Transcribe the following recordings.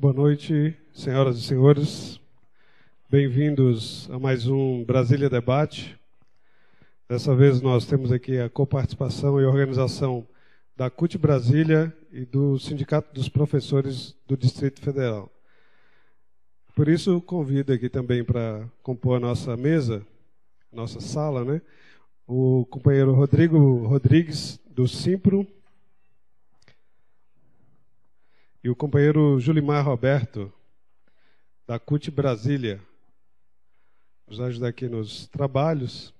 Boa noite, senhoras e senhores. Bem-vindos a mais um Brasília Debate. Dessa vez nós temos aqui a coparticipação e organização da CUT Brasília e do Sindicato dos Professores do Distrito Federal. Por isso, convido aqui também para compor a nossa mesa, nossa sala, né? o companheiro Rodrigo Rodrigues, do Simpro, e o companheiro Julimar Roberto, da CUT Brasília, nos ajudar aqui nos trabalhos.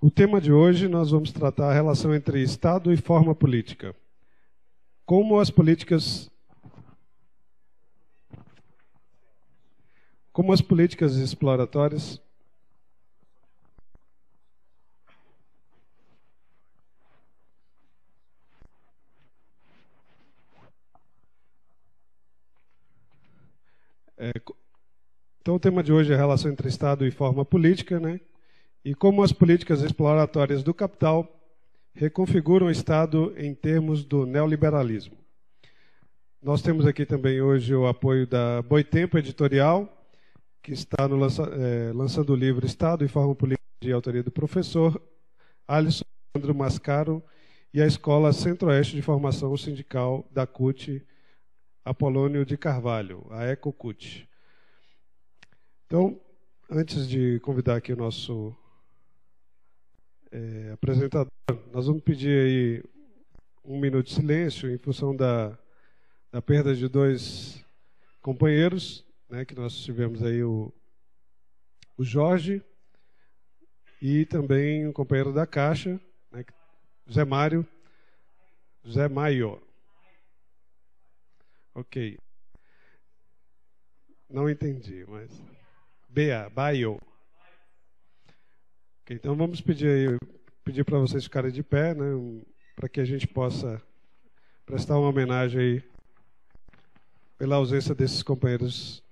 O tema de hoje nós vamos tratar a relação entre Estado e forma política. Como as políticas como as políticas exploratórias é, então o tema de hoje é a relação entre Estado e forma política, né? e como as políticas exploratórias do capital reconfiguram o Estado em termos do neoliberalismo. Nós temos aqui também hoje o apoio da Boitempo Editorial, que está lança, é, lançando o livro Estado e Forma Política de autoria do professor Alisson Mascaro e a Escola Centro-Oeste de Formação Sindical da CUT, Apolônio de Carvalho, a EcoCUT. Então, antes de convidar aqui o nosso é, apresentador, nós vamos pedir aí um minuto de silêncio em função da, da perda de dois companheiros, né, que nós tivemos aí o, o Jorge e também um companheiro da Caixa, né, Zé Mário, Zé Maio. Ok. Não entendi, mas. Bea, Baio. Okay, então vamos pedir pedir para vocês ficarem de pé, né, para que a gente possa prestar uma homenagem aí pela ausência desses companheiros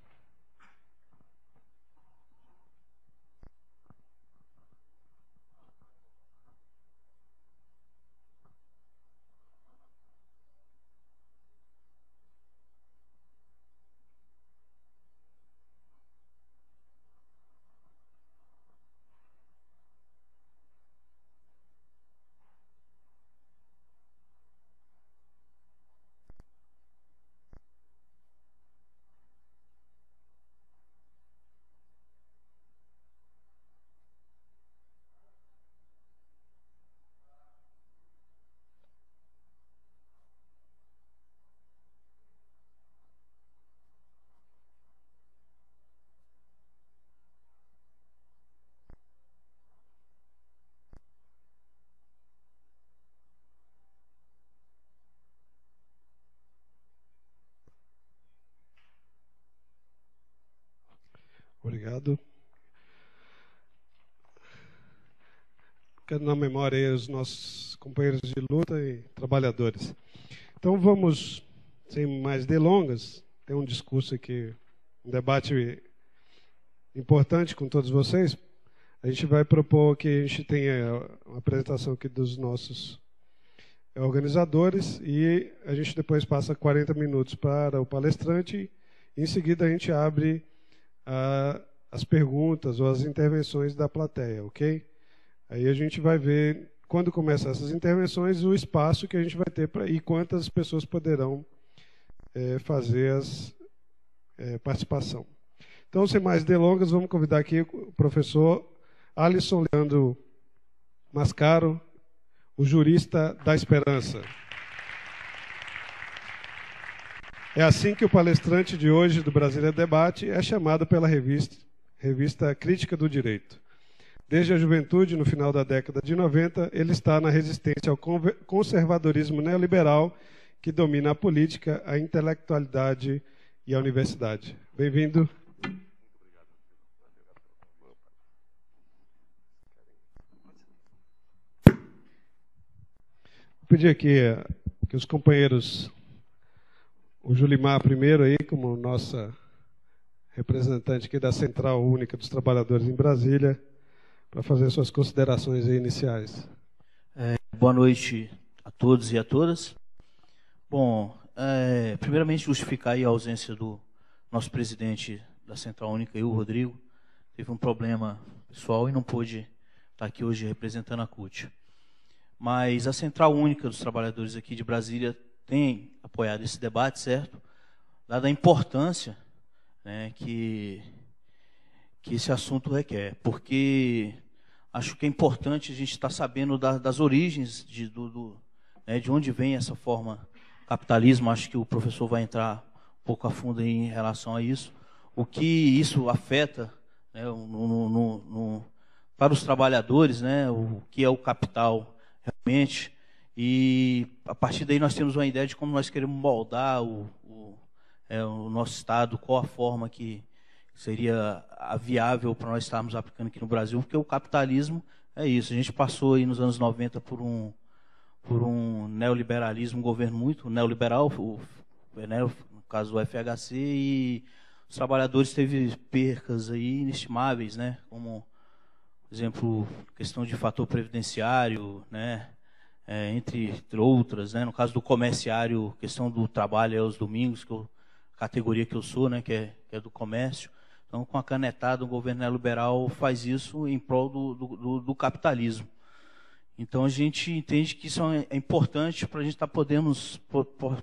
Obrigado. Quero na memória os nossos companheiros de luta e trabalhadores. Então vamos, sem mais delongas, ter um discurso aqui, um debate importante com todos vocês. A gente vai propor que a gente tenha uma apresentação aqui dos nossos organizadores e a gente depois passa 40 minutos para o palestrante. Em seguida a gente abre a as perguntas ou as intervenções da plateia, ok? Aí a gente vai ver, quando começam essas intervenções, o espaço que a gente vai ter para e quantas pessoas poderão é, fazer as é, participação. Então, sem mais delongas, vamos convidar aqui o professor Alisson Leandro Mascaro, o jurista da esperança. É assim que o palestrante de hoje do Brasília Debate é chamado pela revista revista Crítica do Direito. Desde a juventude, no final da década de 90, ele está na resistência ao conservadorismo neoliberal que domina a política, a intelectualidade e a universidade. Bem-vindo. Vou pedir aqui eh, que os companheiros o Julimar primeiro aí, como nossa representante aqui da Central Única dos Trabalhadores em Brasília, para fazer suas considerações iniciais. É, boa noite a todos e a todas. Bom, é, primeiramente justificar a ausência do nosso presidente da Central Única, eu, Rodrigo, teve um problema pessoal e não pôde estar aqui hoje representando a CUT. Mas a Central Única dos Trabalhadores aqui de Brasília tem apoiado esse debate, certo? Dada a importância né, que, que esse assunto requer. Porque acho que é importante a gente estar sabendo da, das origens de, do, do, né, de onde vem essa forma capitalismo. Acho que o professor vai entrar um pouco a fundo em relação a isso. O que isso afeta né, no, no, no, para os trabalhadores, né, o que é o capital realmente. E a partir daí nós temos uma ideia de como nós queremos moldar o, o, é, o nosso Estado, qual a forma que seria viável para nós estarmos aplicando aqui no Brasil, porque o capitalismo é isso. A gente passou aí nos anos 90 por um, por um neoliberalismo, um governo muito neoliberal, o, né, no caso do FHC, e os trabalhadores teve percas aí inestimáveis, né, como exemplo, questão de fator previdenciário, né, é, entre outras, né, no caso do comerciário, questão do trabalho aos domingos, que eu, categoria que eu sou, né, que é, que é do comércio. Então, com a canetada, o governo liberal faz isso em prol do, do, do capitalismo. Então, a gente entende que isso é, é importante para a gente estar tá podendo,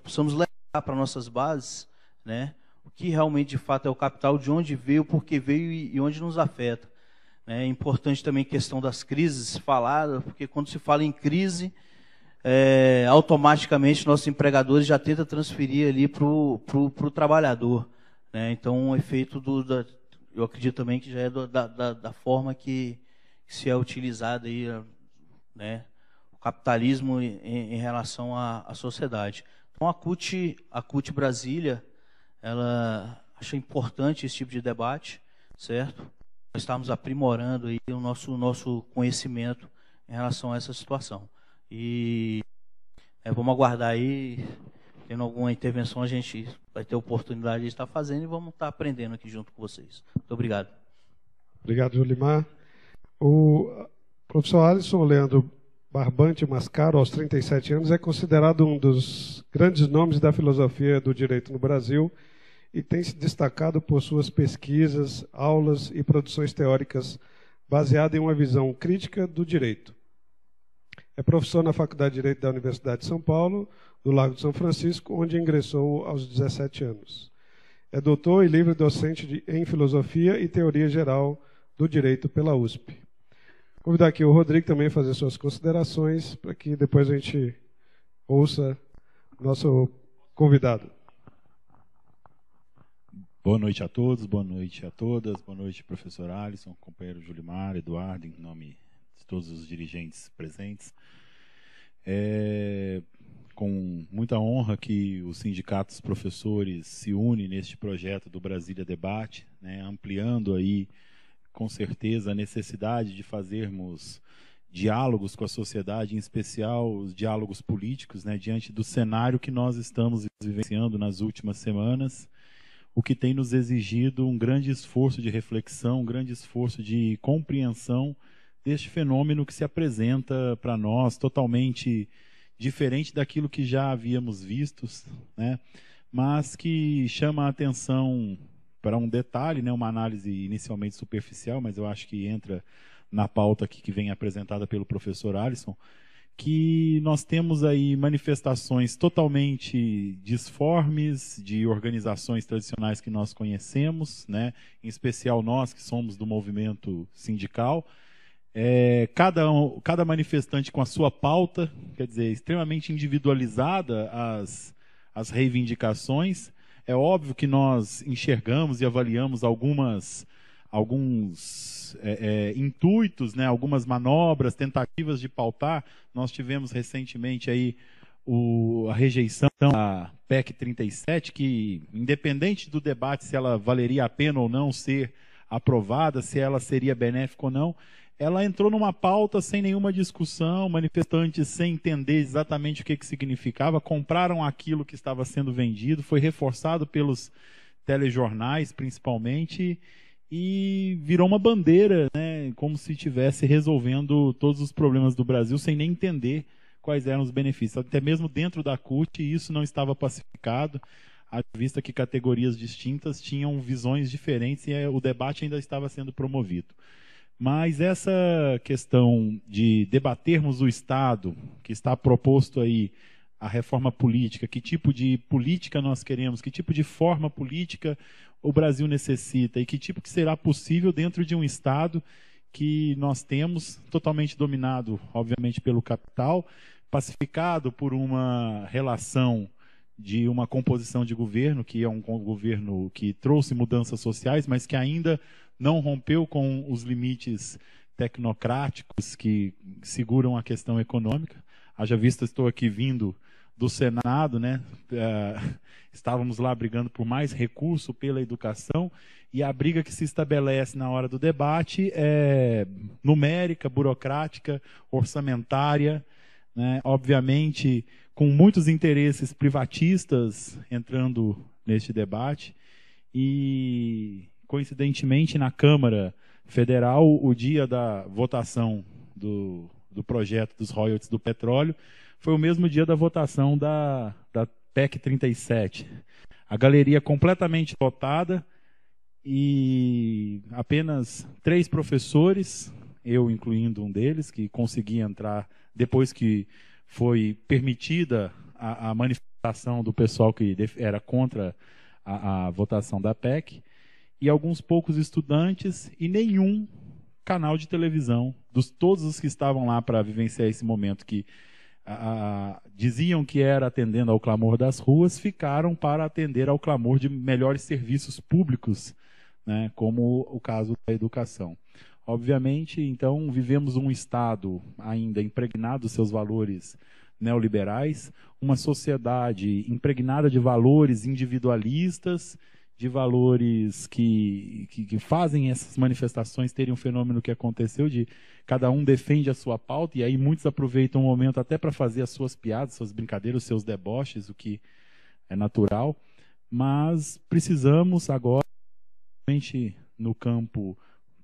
possamos levar para nossas bases, né, o que realmente de fato é o capital, de onde veio, por que veio e, onde nos afeta. É importante também a questão das crises falar, porque quando se fala em crise, é, automaticamente nossos empregadores já tentam transferir ali para o trabalhador. Né? Então, o efeito do, da, eu acredito também que já é da, da, da, forma que, que, se é utilizado aí, né? o capitalismo em, em relação à, à, sociedade. Então, a CUT, a CUT Brasília, ela acha importante esse tipo de debate, certo? Nós estamos aprimorando aí o nosso, nosso conhecimento em relação a essa situação. E é, vamos aguardar aí, tendo alguma intervenção, a gente vai ter oportunidade de estar fazendo e vamos estar aprendendo aqui junto com vocês. Muito obrigado. Obrigado, Julimar. O professor Alisson Leandro Barbante Mascaro, aos 37 anos, é considerado um dos grandes nomes da filosofia do direito no Brasil e tem se destacado por suas pesquisas, aulas e produções teóricas baseadas em uma visão crítica do direito. É professor na Faculdade de Direito da Universidade de São Paulo, do Lago de São Francisco, onde ingressou aos 17 anos. É doutor e livre docente de, em Filosofia e Teoria Geral do Direito pela USP. Vou convidar aqui o Rodrigo também a fazer suas considerações, para que depois a gente ouça nosso convidado. Boa noite a todos, boa noite a todas, boa noite, professor Alisson, companheiro Julimar, Eduardo, em nome de todos os dirigentes presentes. É com muita honra que os sindicatos professores se unem neste projeto do Brasília Debate, né, ampliando aí, com certeza, a necessidade de fazermos diálogos com a sociedade, em especial os diálogos políticos, né, diante do cenário que nós estamos vivenciando nas últimas semanas o que tem nos exigido um grande esforço de reflexão, um grande esforço de compreensão deste fenômeno que se apresenta para nós totalmente diferente daquilo que já havíamos visto, né? mas que chama a atenção para um detalhe, né? uma análise inicialmente superficial, mas eu acho que entra na pauta aqui que vem apresentada pelo professor Alisson, que nós temos aí manifestações totalmente disformes de organizações tradicionais que nós conhecemos, né? em especial nós que somos do movimento sindical. É, cada, cada manifestante com a sua pauta, quer dizer, extremamente individualizada as, as reivindicações. É óbvio que nós enxergamos e avaliamos algumas alguns é, é, intuitos, né, algumas manobras, tentativas de pautar. Nós tivemos recentemente aí o, a rejeição da PEC 37, que, independente do debate se ela valeria a pena ou não ser aprovada, se ela seria benéfica ou não, ela entrou numa pauta sem nenhuma discussão, manifestantes sem entender exatamente o que, que significava, compraram aquilo que estava sendo vendido, foi reforçado pelos telejornais, principalmente, e virou uma bandeira, né, como se estivesse resolvendo todos os problemas do Brasil sem nem entender quais eram os benefícios. Até mesmo dentro da CUT, isso não estava pacificado, à vista que categorias distintas tinham visões diferentes e eh, o debate ainda estava sendo promovido. Mas essa questão de debatermos o Estado, que está proposto aí a reforma política, que tipo de política nós queremos, que tipo de forma política o Brasil necessita e que tipo que será possível dentro de um Estado que nós temos, totalmente dominado, obviamente, pelo capital, pacificado por uma relação de uma composição de governo, que é um governo que trouxe mudanças sociais, mas que ainda não rompeu com os limites tecnocráticos que seguram a questão econômica. Haja vista, estou aqui vindo do Senado, né? Uh, estávamos lá brigando por mais recurso pela educação e a briga que se estabelece na hora do debate é numérica, burocrática, orçamentária, né? obviamente com muitos interesses privatistas entrando neste debate e coincidentemente, na Câmara Federal, o dia da votação do, do projeto dos royalties do petróleo foi o mesmo dia da votação da, da PEC 37. A galeria completamente lotada e apenas três professores, eu incluindo um deles, que consegui entrar depois que foi permitida a, a manifestação do pessoal que era contra a, a votação da PEC e alguns poucos estudantes e nenhum canal de televisão dos todos os que estavam lá para vivenciar esse momento que a, diziam que era atendendo ao clamor das ruas ficaram para atender ao clamor de melhores serviços públicos, né, como o caso da educação. Obviamente, então, vivemos um Estado ainda impregnado dos seus valores neoliberais, uma sociedade impregnada de valores individualistas de valores que, que, que, fazem essas manifestações terem um fenômeno que aconteceu de cada um defende a sua pauta e aí muitos aproveitam o momento até para fazer as suas piadas, suas brincadeiras, os seus deboches, o que é natural, mas precisamos agora no campo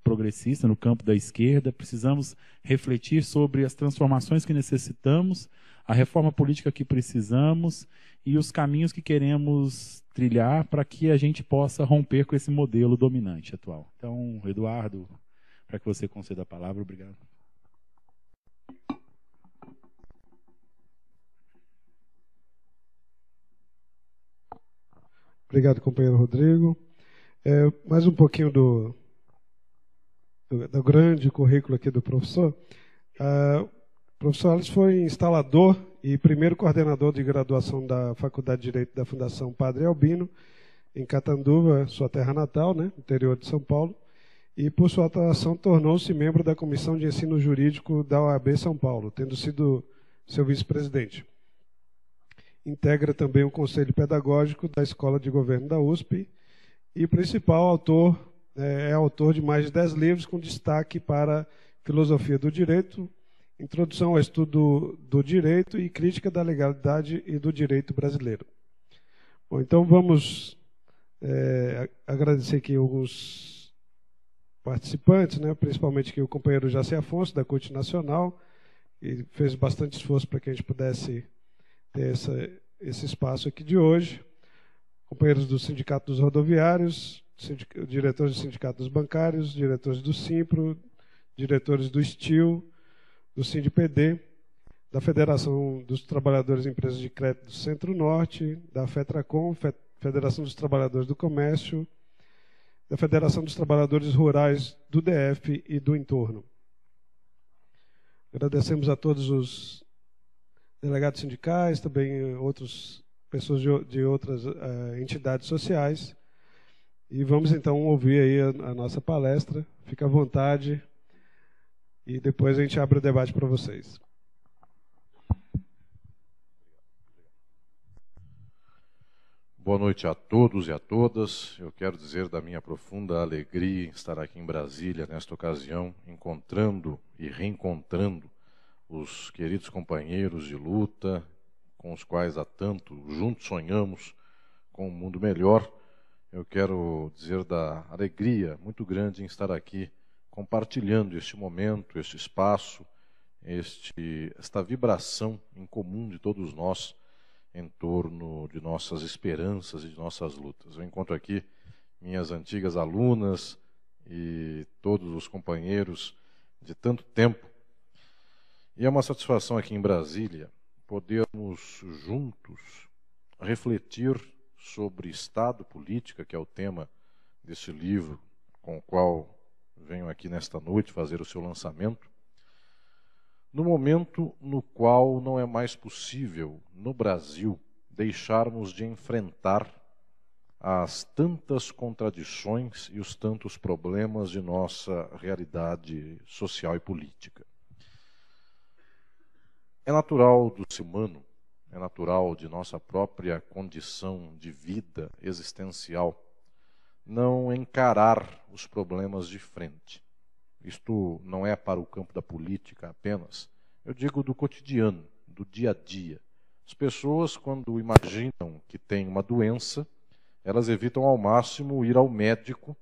progressista, no campo da esquerda, precisamos refletir sobre as transformações que necessitamos, a reforma política que precisamos e os caminhos que queremos trilhar para que a gente possa romper com esse modelo dominante atual. Então, Eduardo, para que você conceda a palavra, obrigado. Obrigado, companheiro Rodrigo. É, mais um pouquinho do, do, do, grande currículo aqui do professor. Uh, o professor Alice foi instalador e primeiro coordenador de graduação da Faculdade de Direito da Fundação Padre Albino, em Catanduva, sua terra natal, né, interior de São Paulo, e por sua atuação tornou-se membro da Comissão de Ensino Jurídico da OAB São Paulo, tendo sido seu vice-presidente. Integra também o Conselho Pedagógico da Escola de Governo da USP e principal autor é, é autor de mais de dez livros com destaque para filosofia do direito, Introdução ao estudo do direito e crítica da legalidade e do direito brasileiro. Bom, então vamos é, agradecer aqui alguns participantes, né, principalmente aqui o companheiro Jacé Afonso, da CUT Nacional, que fez bastante esforço para que a gente pudesse ter essa, esse espaço aqui de hoje. Companheiros do Sindicato dos Rodoviários, diretores do Sindicato dos Bancários, diretores do Simpro, diretores do STIL, do SINDPD, da Federação dos Trabalhadores e Empresas de Crédito do Centro-Norte, da FETRACOM, Federação dos Trabalhadores do Comércio, da Federação dos Trabalhadores Rurais do DF e do entorno. Agradecemos a todos os delegados sindicais, também outras pessoas de, de outras uh, entidades sociais. E vamos então ouvir aí a, a nossa palestra. Fique à vontade e depois a gente abre o debate para vocês. Boa noite a todos e a todas. Eu quero dizer da minha profunda alegria em estar aqui em Brasília nesta ocasião, encontrando e reencontrando os queridos companheiros de luta com os quais há tanto juntos sonhamos com um mundo melhor. Eu quero dizer da alegria muito grande em estar aqui compartilhando este momento, este espaço, este, esta vibração em comum de todos nós em torno de nossas esperanças e de nossas lutas. Eu encontro aqui minhas antigas alunas e todos os companheiros de tanto tempo. E é uma satisfação aqui em Brasília podermos juntos refletir sobre Estado, política, que é o tema desse livro com o qual venho aqui nesta noite fazer o seu lançamento no momento no qual não é mais possível, no Brasil, deixarmos de enfrentar as tantas contradições e os tantos problemas de nossa realidade social e política. É natural do ser humano, é natural de nossa própria condição de vida existencial não encarar os problemas de frente. Isto não é para o campo da política apenas, eu digo do cotidiano, do dia a dia. As pessoas, quando imaginam que têm uma doença, elas evitam ao máximo ir ao médico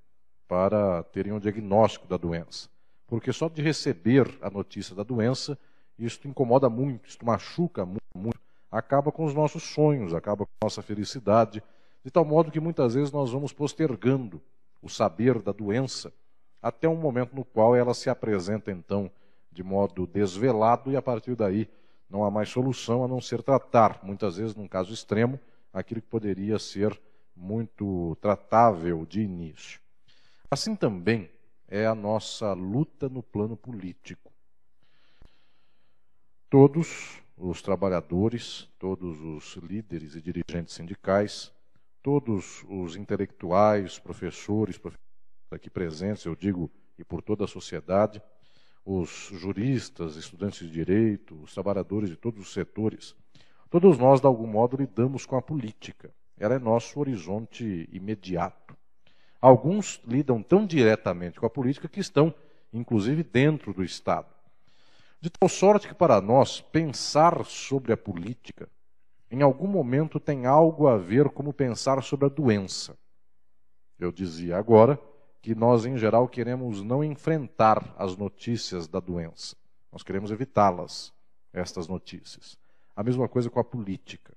para terem um diagnóstico da doença. Porque só de receber a notícia da doença, isto incomoda muito, isto machuca muito, muito, acaba com os nossos sonhos, acaba com a nossa felicidade, de tal modo que muitas vezes nós vamos postergando o saber da doença até um momento no qual ela se apresenta então de modo desvelado e a partir daí não há mais solução a não ser tratar, muitas vezes num caso extremo, aquilo que poderia ser muito tratável de início. Assim também é a nossa luta no plano político. Todos os trabalhadores, todos os líderes e dirigentes sindicais, todos os intelectuais, professores, professores aqui presentes, eu digo, e por toda a sociedade, os juristas, estudantes de direito, os trabalhadores de todos os setores, todos nós, de algum modo, lidamos com a política. Ela é nosso horizonte imediato. Alguns lidam tão diretamente com a política que estão, inclusive, dentro do Estado. De tal sorte que, para nós, pensar sobre a política, em algum momento, tem algo a ver como pensar sobre a doença. Eu dizia agora que nós, em geral, queremos não enfrentar as notícias da doença. Nós queremos evitá-las, estas notícias. A mesma coisa com a política.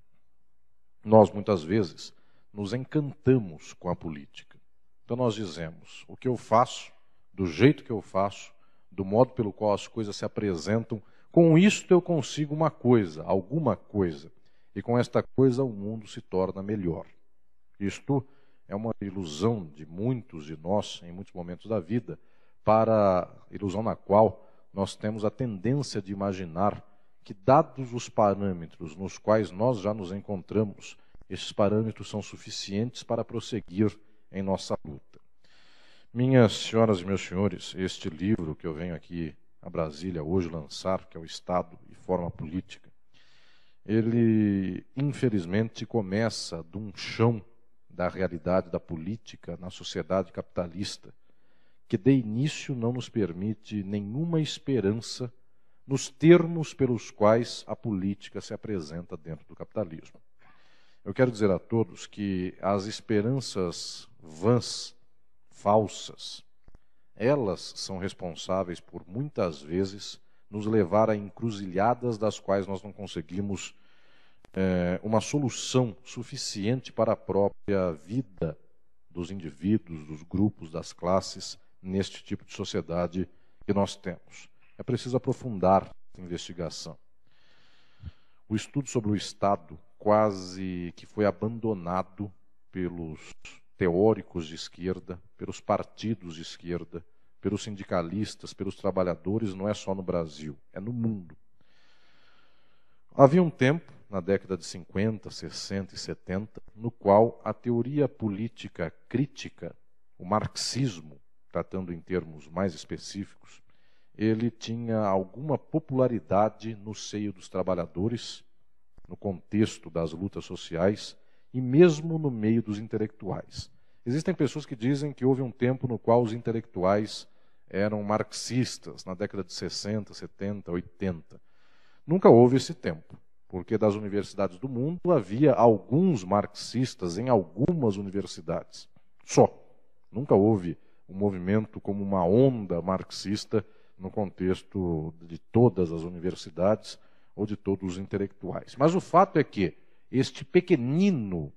Nós, muitas vezes, nos encantamos com a política. Então, nós dizemos: o que eu faço, do jeito que eu faço, do modo pelo qual as coisas se apresentam, com isto eu consigo uma coisa, alguma coisa. E com esta coisa o mundo se torna melhor. Isto é uma ilusão de muitos de nós, em muitos momentos da vida, para ilusão na qual nós temos a tendência de imaginar que, dados os parâmetros nos quais nós já nos encontramos, esses parâmetros são suficientes para prosseguir em nossa luta. Minhas senhoras e meus senhores, este livro que eu venho aqui a Brasília hoje lançar, que é o Estado e Forma Política, ele infelizmente começa de um chão da realidade da política na sociedade capitalista, que de início não nos permite nenhuma esperança nos termos pelos quais a política se apresenta dentro do capitalismo. Eu quero dizer a todos que as esperanças vãs, falsas, elas são responsáveis por muitas vezes nos levar a encruzilhadas das quais nós não conseguimos é, uma solução suficiente para a própria vida dos indivíduos, dos grupos, das classes neste tipo de sociedade que nós temos. É preciso aprofundar a investigação. O estudo sobre o Estado quase que foi abandonado pelos teóricos de esquerda, pelos partidos de esquerda, pelos sindicalistas, pelos trabalhadores, não é só no Brasil, é no mundo. Havia um tempo na década de 50, 60 e 70, no qual a teoria política crítica, o marxismo, tratando em termos mais específicos, ele tinha alguma popularidade no seio dos trabalhadores, no contexto das lutas sociais e mesmo no meio dos intelectuais. Existem pessoas que dizem que houve um tempo no qual os intelectuais eram marxistas, na década de 60, 70, 80. Nunca houve esse tempo, porque das universidades do mundo havia alguns marxistas em algumas universidades. Só. Nunca houve um movimento como uma onda marxista no contexto de todas as universidades ou de todos os intelectuais. Mas o fato é que este pequenino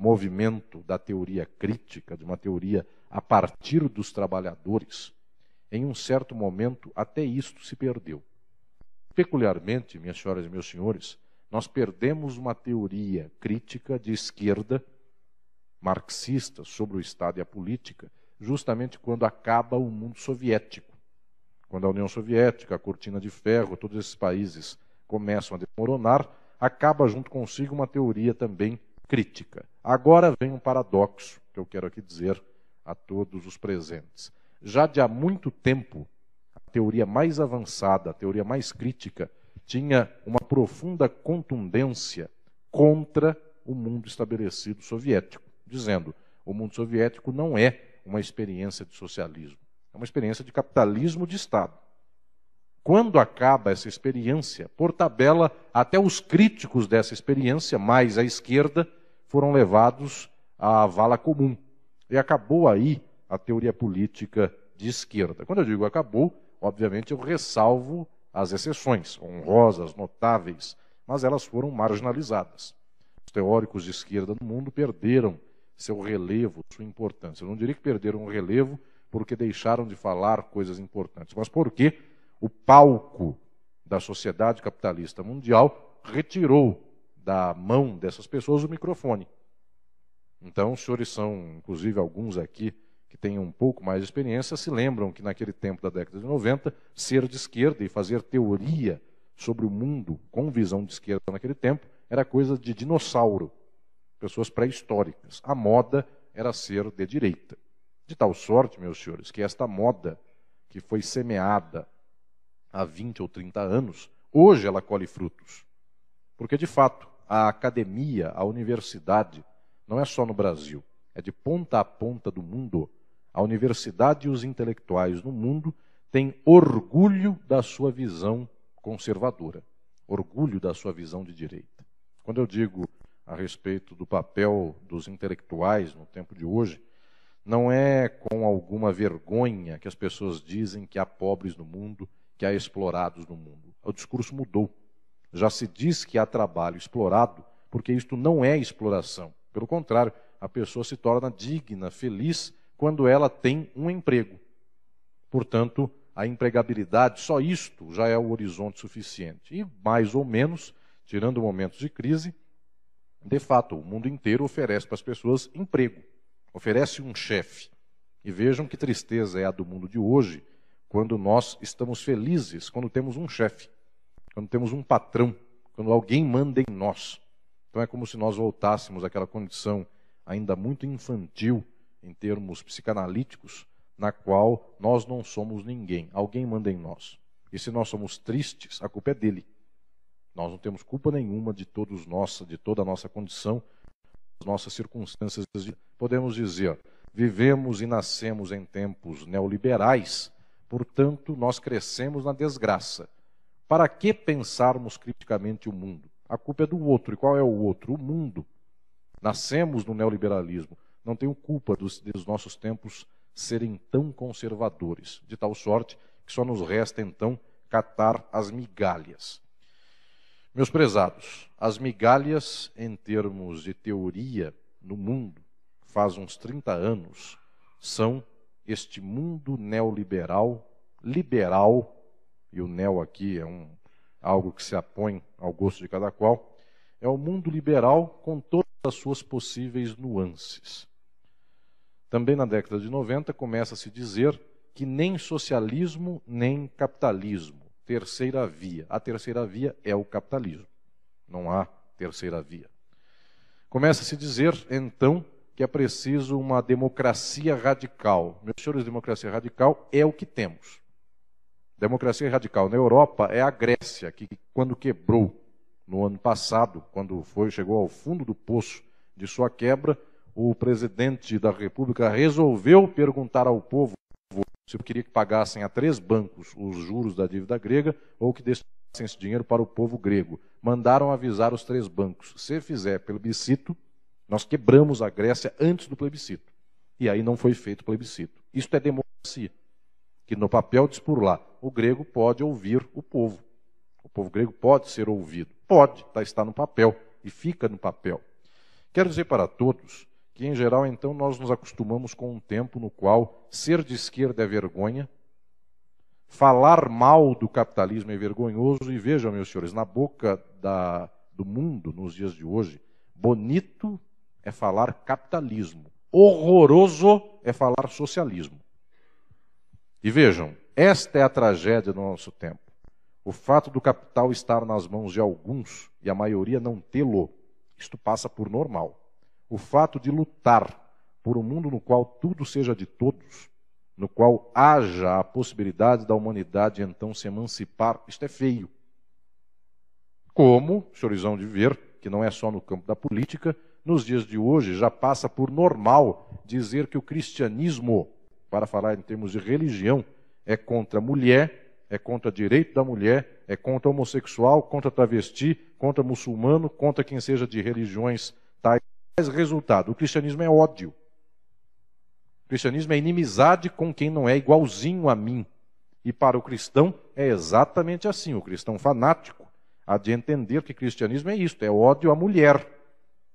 movimento da teoria crítica, de uma teoria a partir dos trabalhadores, em um certo momento até isto se perdeu. Peculiarmente, minhas senhoras e meus senhores, nós perdemos uma teoria crítica de esquerda, marxista, sobre o Estado e a política, justamente quando acaba o mundo soviético. Quando a União Soviética, a cortina de ferro, todos esses países começam a desmoronar, acaba junto consigo uma teoria também crítica. Agora vem um paradoxo que eu quero aqui dizer a todos os presentes. Já de há muito tempo, a teoria mais avançada, a teoria mais crítica, tinha uma profunda contundência contra o mundo estabelecido soviético, dizendo: o mundo soviético não é uma experiência de socialismo, é uma experiência de capitalismo de Estado. Quando acaba essa experiência, por tabela, até os críticos dessa experiência, mais à esquerda, foram levados à vala comum. E acabou aí a teoria política de esquerda. Quando eu digo acabou, obviamente eu ressalvo as exceções, honrosas, notáveis, mas elas foram marginalizadas. Os teóricos de esquerda no mundo perderam seu relevo, sua importância. Eu não diria que perderam o relevo porque deixaram de falar coisas importantes, mas porque o palco da sociedade capitalista mundial retirou da mão dessas pessoas o microfone. Então, os senhores são, inclusive alguns aqui que têm um pouco mais de experiência, se lembram que naquele tempo da década de 90, ser de esquerda e fazer teoria sobre o mundo com visão de esquerda naquele tempo era coisa de dinossauro, pessoas pré-históricas. A moda era ser de direita. De tal sorte, meus senhores, que esta moda que foi semeada há 20 ou 30 anos, hoje ela colhe frutos. Porque, de fato, a academia, a universidade, não é só no Brasil, é de ponta a ponta do mundo. A universidade e os intelectuais no mundo têm orgulho da sua visão conservadora, orgulho da sua visão de direita. Quando eu digo a respeito do papel dos intelectuais no tempo de hoje, não é com alguma vergonha que as pessoas dizem que há pobres no mundo, que há explorados no mundo. O discurso mudou. Já se diz que há trabalho explorado, porque isto não é exploração. Pelo contrário, a pessoa se torna digna, feliz, quando ela tem um emprego. Portanto, a empregabilidade, só isto já é o horizonte suficiente. E, mais ou menos, tirando momentos de crise, de fato, o mundo inteiro oferece para as pessoas emprego, oferece um chefe. E vejam que tristeza é a do mundo de hoje, quando nós estamos felizes, quando temos um chefe, quando temos um patrão, quando alguém manda em nós. Então é como se nós voltássemos àquela condição ainda muito infantil em termos psicanalíticos, na qual nós não somos ninguém, alguém manda em nós. E se nós somos tristes, a culpa é dele. Nós não temos culpa nenhuma de todos nós, de toda a nossa condição, das nossas circunstâncias. Podemos dizer, vivemos e nascemos em tempos neoliberais Portanto, nós crescemos na desgraça. Para que pensarmos criticamente o mundo? A culpa é do outro. E qual é o outro? O mundo. Nascemos no neoliberalismo. Não tenho culpa dos, dos nossos tempos serem tão conservadores, de tal sorte que só nos resta então catar as migalhas. Meus prezados, as migalhas em termos de teoria no mundo, faz uns 30 anos, são este mundo neoliberal, liberal, e o neo aqui é um, algo que se apõe ao gosto de cada qual, é o mundo liberal com todas as suas possíveis nuances. Também na década de 90 começa a se dizer que nem socialismo nem capitalismo, terceira via. A terceira via é o capitalismo. Não há terceira via. Começa a se dizer, então, que é preciso uma democracia radical. Meus senhores, democracia radical é o que temos. Democracia radical na Europa é a Grécia, que quando quebrou no ano passado, quando foi chegou ao fundo do poço de sua quebra, o presidente da República resolveu perguntar ao povo se queria que pagassem a três bancos os juros da dívida grega ou que destinassem esse dinheiro para o povo grego. Mandaram avisar os três bancos: se fizer plebiscito, nós quebramos a Grécia antes do plebiscito. E aí não foi feito plebiscito. Isto é democracia. Que no papel diz por lá: o grego pode ouvir o povo. O povo grego pode ser ouvido. Pode, tá, está no papel e fica no papel. Quero dizer para todos que, em geral, então, nós nos acostumamos com um tempo no qual ser de esquerda é vergonha, falar mal do capitalismo é vergonhoso, e vejam, meus senhores, na boca da, do mundo, nos dias de hoje, bonito é falar capitalismo, horroroso é falar socialismo. E vejam, esta é a tragédia do nosso tempo. O fato do capital estar nas mãos de alguns e a maioria não tê-lo, isto passa por normal o fato de lutar por um mundo no qual tudo seja de todos, no qual haja a possibilidade da humanidade então se emancipar, isto é feio. Como, senhores vão de ver, que não é só no campo da política, nos dias de hoje já passa por normal dizer que o cristianismo, para falar em termos de religião, é contra a mulher, é contra o direito da mulher, é contra homossexual, contra travesti, contra muçulmano, contra quem seja de religiões tais resultado? O cristianismo é ódio. O cristianismo é inimizade com quem não é igualzinho a mim. E para o cristão é exatamente assim. O cristão fanático há de entender que cristianismo é isto: é ódio à mulher,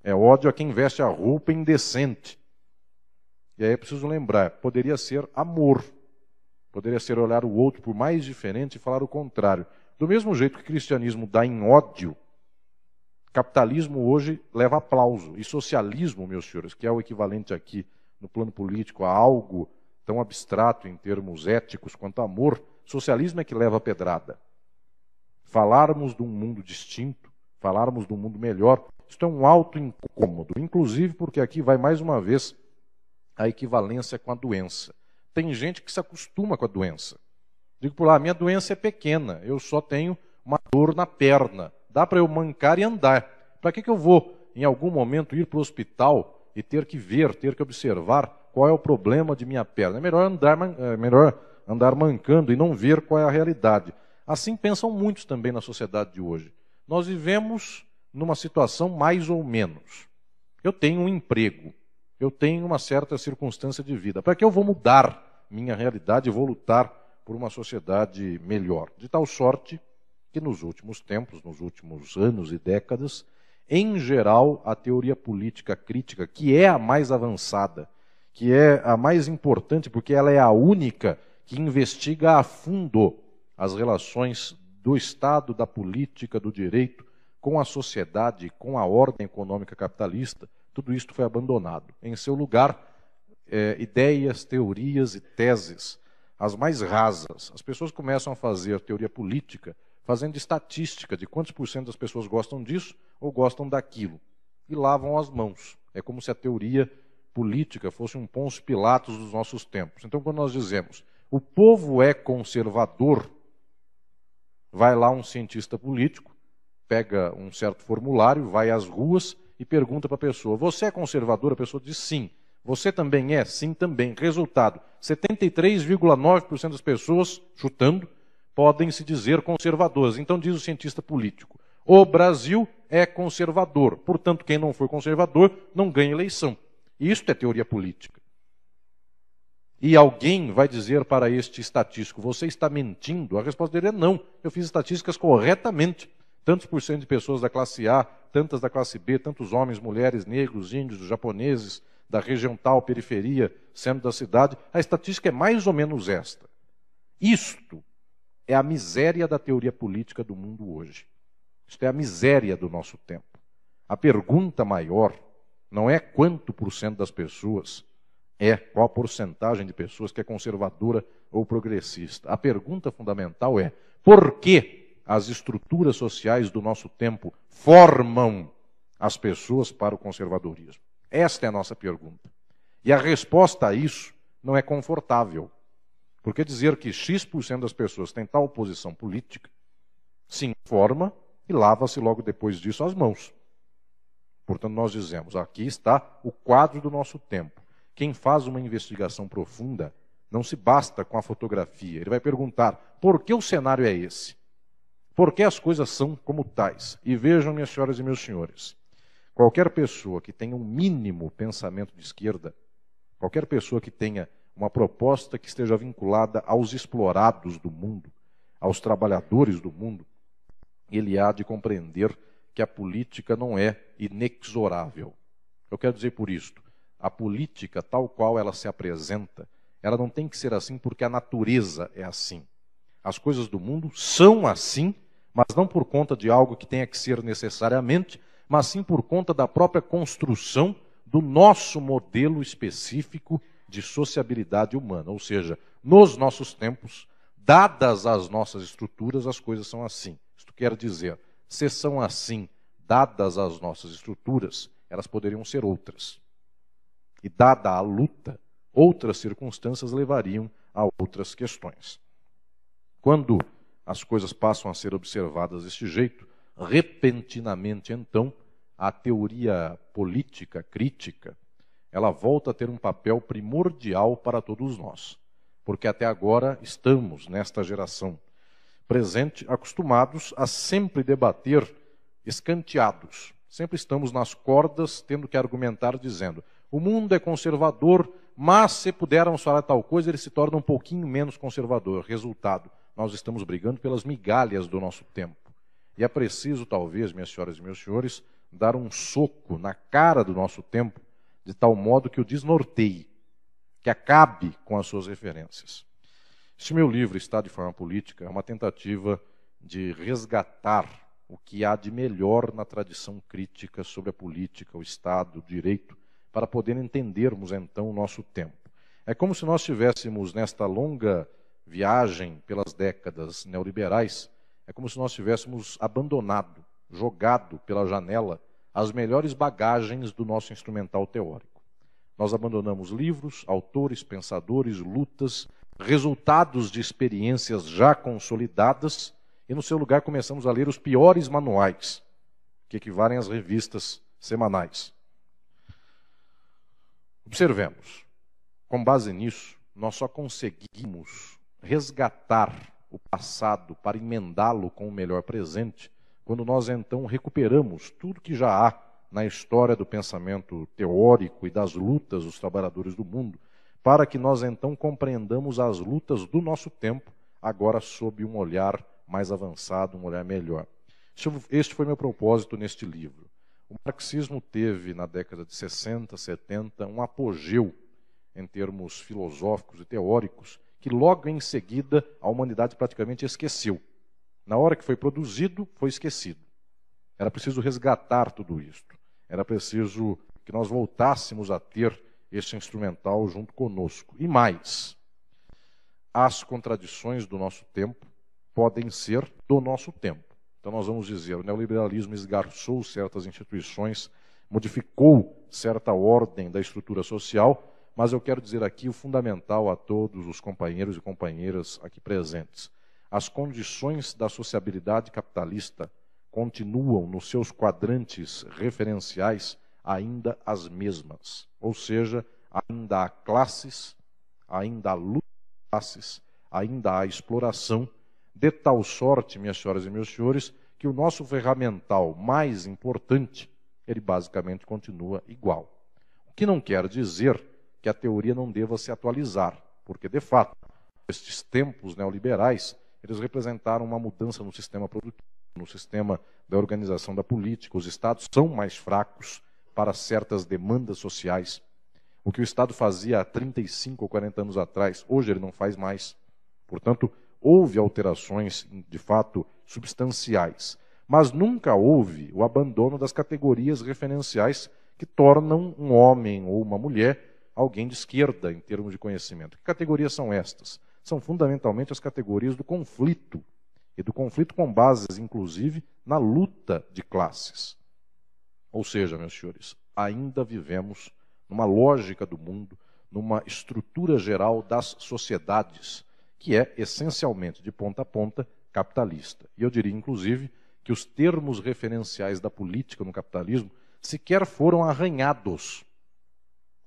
é ódio a quem veste a roupa indecente. E aí é preciso lembrar: poderia ser amor, poderia ser olhar o outro por mais diferente e falar o contrário. Do mesmo jeito que o cristianismo dá em ódio, Capitalismo hoje leva aplauso. E socialismo, meus senhores, que é o equivalente aqui no plano político a algo tão abstrato em termos éticos quanto amor, socialismo é que leva pedrada. Falarmos de um mundo distinto, falarmos de um mundo melhor, isto é um alto incômodo, inclusive porque aqui vai mais uma vez a equivalência com a doença. Tem gente que se acostuma com a doença. Digo por lá, minha doença é pequena, eu só tenho uma dor na perna. Dá para eu mancar e andar. Para que, que eu vou, em algum momento, ir para o hospital e ter que ver, ter que observar qual é o problema de minha perna? É melhor andar, é melhor andar mancando e não ver qual é a realidade. Assim pensam muitos também na sociedade de hoje. Nós vivemos numa situação mais ou menos. Eu tenho um emprego, eu tenho uma certa circunstância de vida. Para que eu vou mudar minha realidade e vou lutar por uma sociedade melhor? De tal sorte que nos últimos tempos, nos últimos anos e décadas, em geral, a teoria política crítica, que é a mais avançada, que é a mais importante, porque ela é a única que investiga a fundo as relações do Estado, da política, do direito com a sociedade, com a ordem econômica capitalista, tudo isso foi abandonado. Em seu lugar, é, ideias, teorias e teses, as mais rasas. As pessoas começam a fazer teoria política fazendo estatística de quantos por cento das pessoas gostam disso ou gostam daquilo. E lavam as mãos. É como se a teoria política fosse um Pôncio Pilatos dos nossos tempos. Então, quando nós dizemos o povo é conservador, vai lá um cientista político, pega um certo formulário, vai às ruas e pergunta para a pessoa: Você é conservador? A pessoa diz sim. Você também é? Sim, também. Resultado: 73,9% das pessoas, chutando, podem se dizer conservadoras. Então, diz o cientista político: o Brasil é conservador, portanto, quem não for conservador não ganha eleição. Isto é teoria política. E alguém vai dizer para este estatístico: você está mentindo? A resposta dele é não. Eu fiz estatísticas corretamente. Tantos por cento de pessoas da classe A, tantas da classe B, tantos homens, mulheres, negros, índios, japoneses, da região tal, periferia, centro da cidade. A estatística é mais ou menos esta. Isto é a miséria da teoria política do mundo hoje. Isto é a miséria do nosso tempo. A pergunta maior não é quanto por cento das pessoas é, qual a porcentagem de pessoas que é conservadora ou progressista. A pergunta fundamental é por que as estruturas sociais do nosso tempo formam as pessoas para o conservadorismo? Esta é a nossa pergunta. E a resposta a isso não é confortável. Porque dizer que X% das pessoas têm tal posição política se informa e lava-se logo depois disso as mãos. Portanto, nós dizemos: aqui está o quadro do nosso tempo. Quem faz uma investigação profunda não se basta com a fotografia. Ele vai perguntar: por que o cenário é esse? Por que as coisas são como tais? E vejam, minhas senhoras e meus senhores, qualquer pessoa que tenha um mínimo pensamento de esquerda, qualquer pessoa que tenha uma proposta que esteja vinculada aos explorados do mundo, aos trabalhadores do mundo, ele há de compreender que a política não é inexorável. Eu quero dizer por isto, a política tal qual ela se apresenta, ela não tem que ser assim porque a natureza é assim. As coisas do mundo são assim, mas não por conta de algo que tenha que ser necessariamente, mas sim por conta da própria construção do nosso modelo específico de sociabilidade humana. Ou seja, nos nossos tempos, dadas as nossas estruturas, as coisas são assim. Isto quer dizer, se são assim, dadas as nossas estruturas, elas poderiam ser outras. E dada a luta, outras circunstâncias levariam a outras questões. Quando as coisas passam a ser observadas deste jeito, repentinamente então, a teoria política crítica, ela volta a ter um papel primordial para todos nós. Porque até agora estamos, nesta geração presente, acostumados a sempre debater escanteados. Sempre estamos nas cordas, tendo que argumentar, dizendo: o mundo é conservador, mas se pudermos falar tal coisa, ele se torna um pouquinho menos conservador. Resultado: nós estamos brigando pelas migalhas do nosso tempo. E é preciso, talvez, minhas senhoras e meus senhores, dar um soco na cara do nosso tempo, de tal modo que o desnorteie, que acabe com as suas referências. Este meu livro, Estado de Forma Política, é uma tentativa de resgatar o que há de melhor na tradição crítica sobre a política, o Estado, o direito, para poder entendermos então o nosso tempo. É como se nós estivéssemos nesta longa viagem pelas décadas neoliberais, é como se nós tivéssemos abandonado, jogado pela janela as melhores bagagens do nosso instrumental teórico. Nós abandonamos livros, autores, pensadores, lutas, resultados de experiências já consolidadas e, no seu lugar, começamos a ler os piores manuais, que equivalem às revistas semanais. Observemos, com base nisso, nós só conseguimos resgatar o passado para emendá-lo com o melhor presente quando nós então recuperamos tudo que já há na história do pensamento teórico e das lutas dos trabalhadores do mundo, para que nós então compreendamos as lutas do nosso tempo, agora sob um olhar mais avançado, um olhar melhor. Este foi meu propósito neste livro. O marxismo teve, na década de 60, 70, um apogeu em termos filosóficos e teóricos, que logo em seguida a humanidade praticamente esqueceu. Na hora que foi produzido, foi esquecido. Era preciso resgatar tudo isto. Era preciso que nós voltássemos a ter este instrumental junto conosco. E mais, as contradições do nosso tempo podem ser do nosso tempo. Então nós vamos dizer, o neoliberalismo esgarçou certas instituições, modificou certa ordem da estrutura social, mas eu quero dizer aqui o fundamental a todos os companheiros e companheiras aqui presentes. As condições da sociabilidade capitalista continuam nos seus quadrantes referenciais ainda as mesmas. Ou seja, ainda há classes, ainda há luta de classes, ainda há exploração de tal sorte, minhas senhoras e meus senhores, que o nosso ferramental mais importante, ele basicamente continua igual. O que não quer dizer que a teoria não deva se atualizar, porque de fato, estes tempos neoliberais, eles representaram uma mudança no sistema produtivo, no sistema da organização da política. Os estados são mais fracos para certas demandas sociais. O que o Estado fazia há 35 ou 40 anos atrás, hoje ele não faz mais. Portanto, houve alterações, de fato, substanciais, mas nunca houve o abandono das categorias referenciais que tornam um homem ou uma mulher alguém de esquerda em termos de conhecimento. Que categorias são estas? São fundamentalmente as categorias do conflito, e do conflito com bases, inclusive, na luta de classes. Ou seja, meus senhores, ainda vivemos numa lógica do mundo, numa estrutura geral das sociedades que é essencialmente, de ponta a ponta, capitalista. E eu diria, inclusive, que os termos referenciais da política no capitalismo sequer foram arranhados.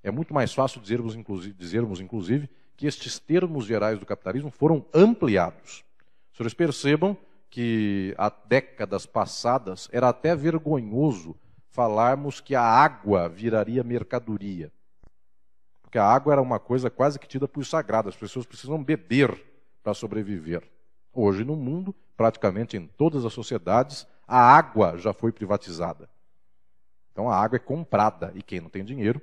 É muito mais fácil dizermos inclusive, dizermos, inclusive, que estes termos gerais do capitalismo foram ampliados. Os senhores percebam que há décadas passadas era até vergonhoso falarmos que a água viraria mercadoria. Porque a água era uma coisa quase que tida por sagrada, as pessoas precisam beber para sobreviver. Hoje, no mundo, praticamente em todas as sociedades, a água já foi privatizada. Então a água é comprada e quem não tem dinheiro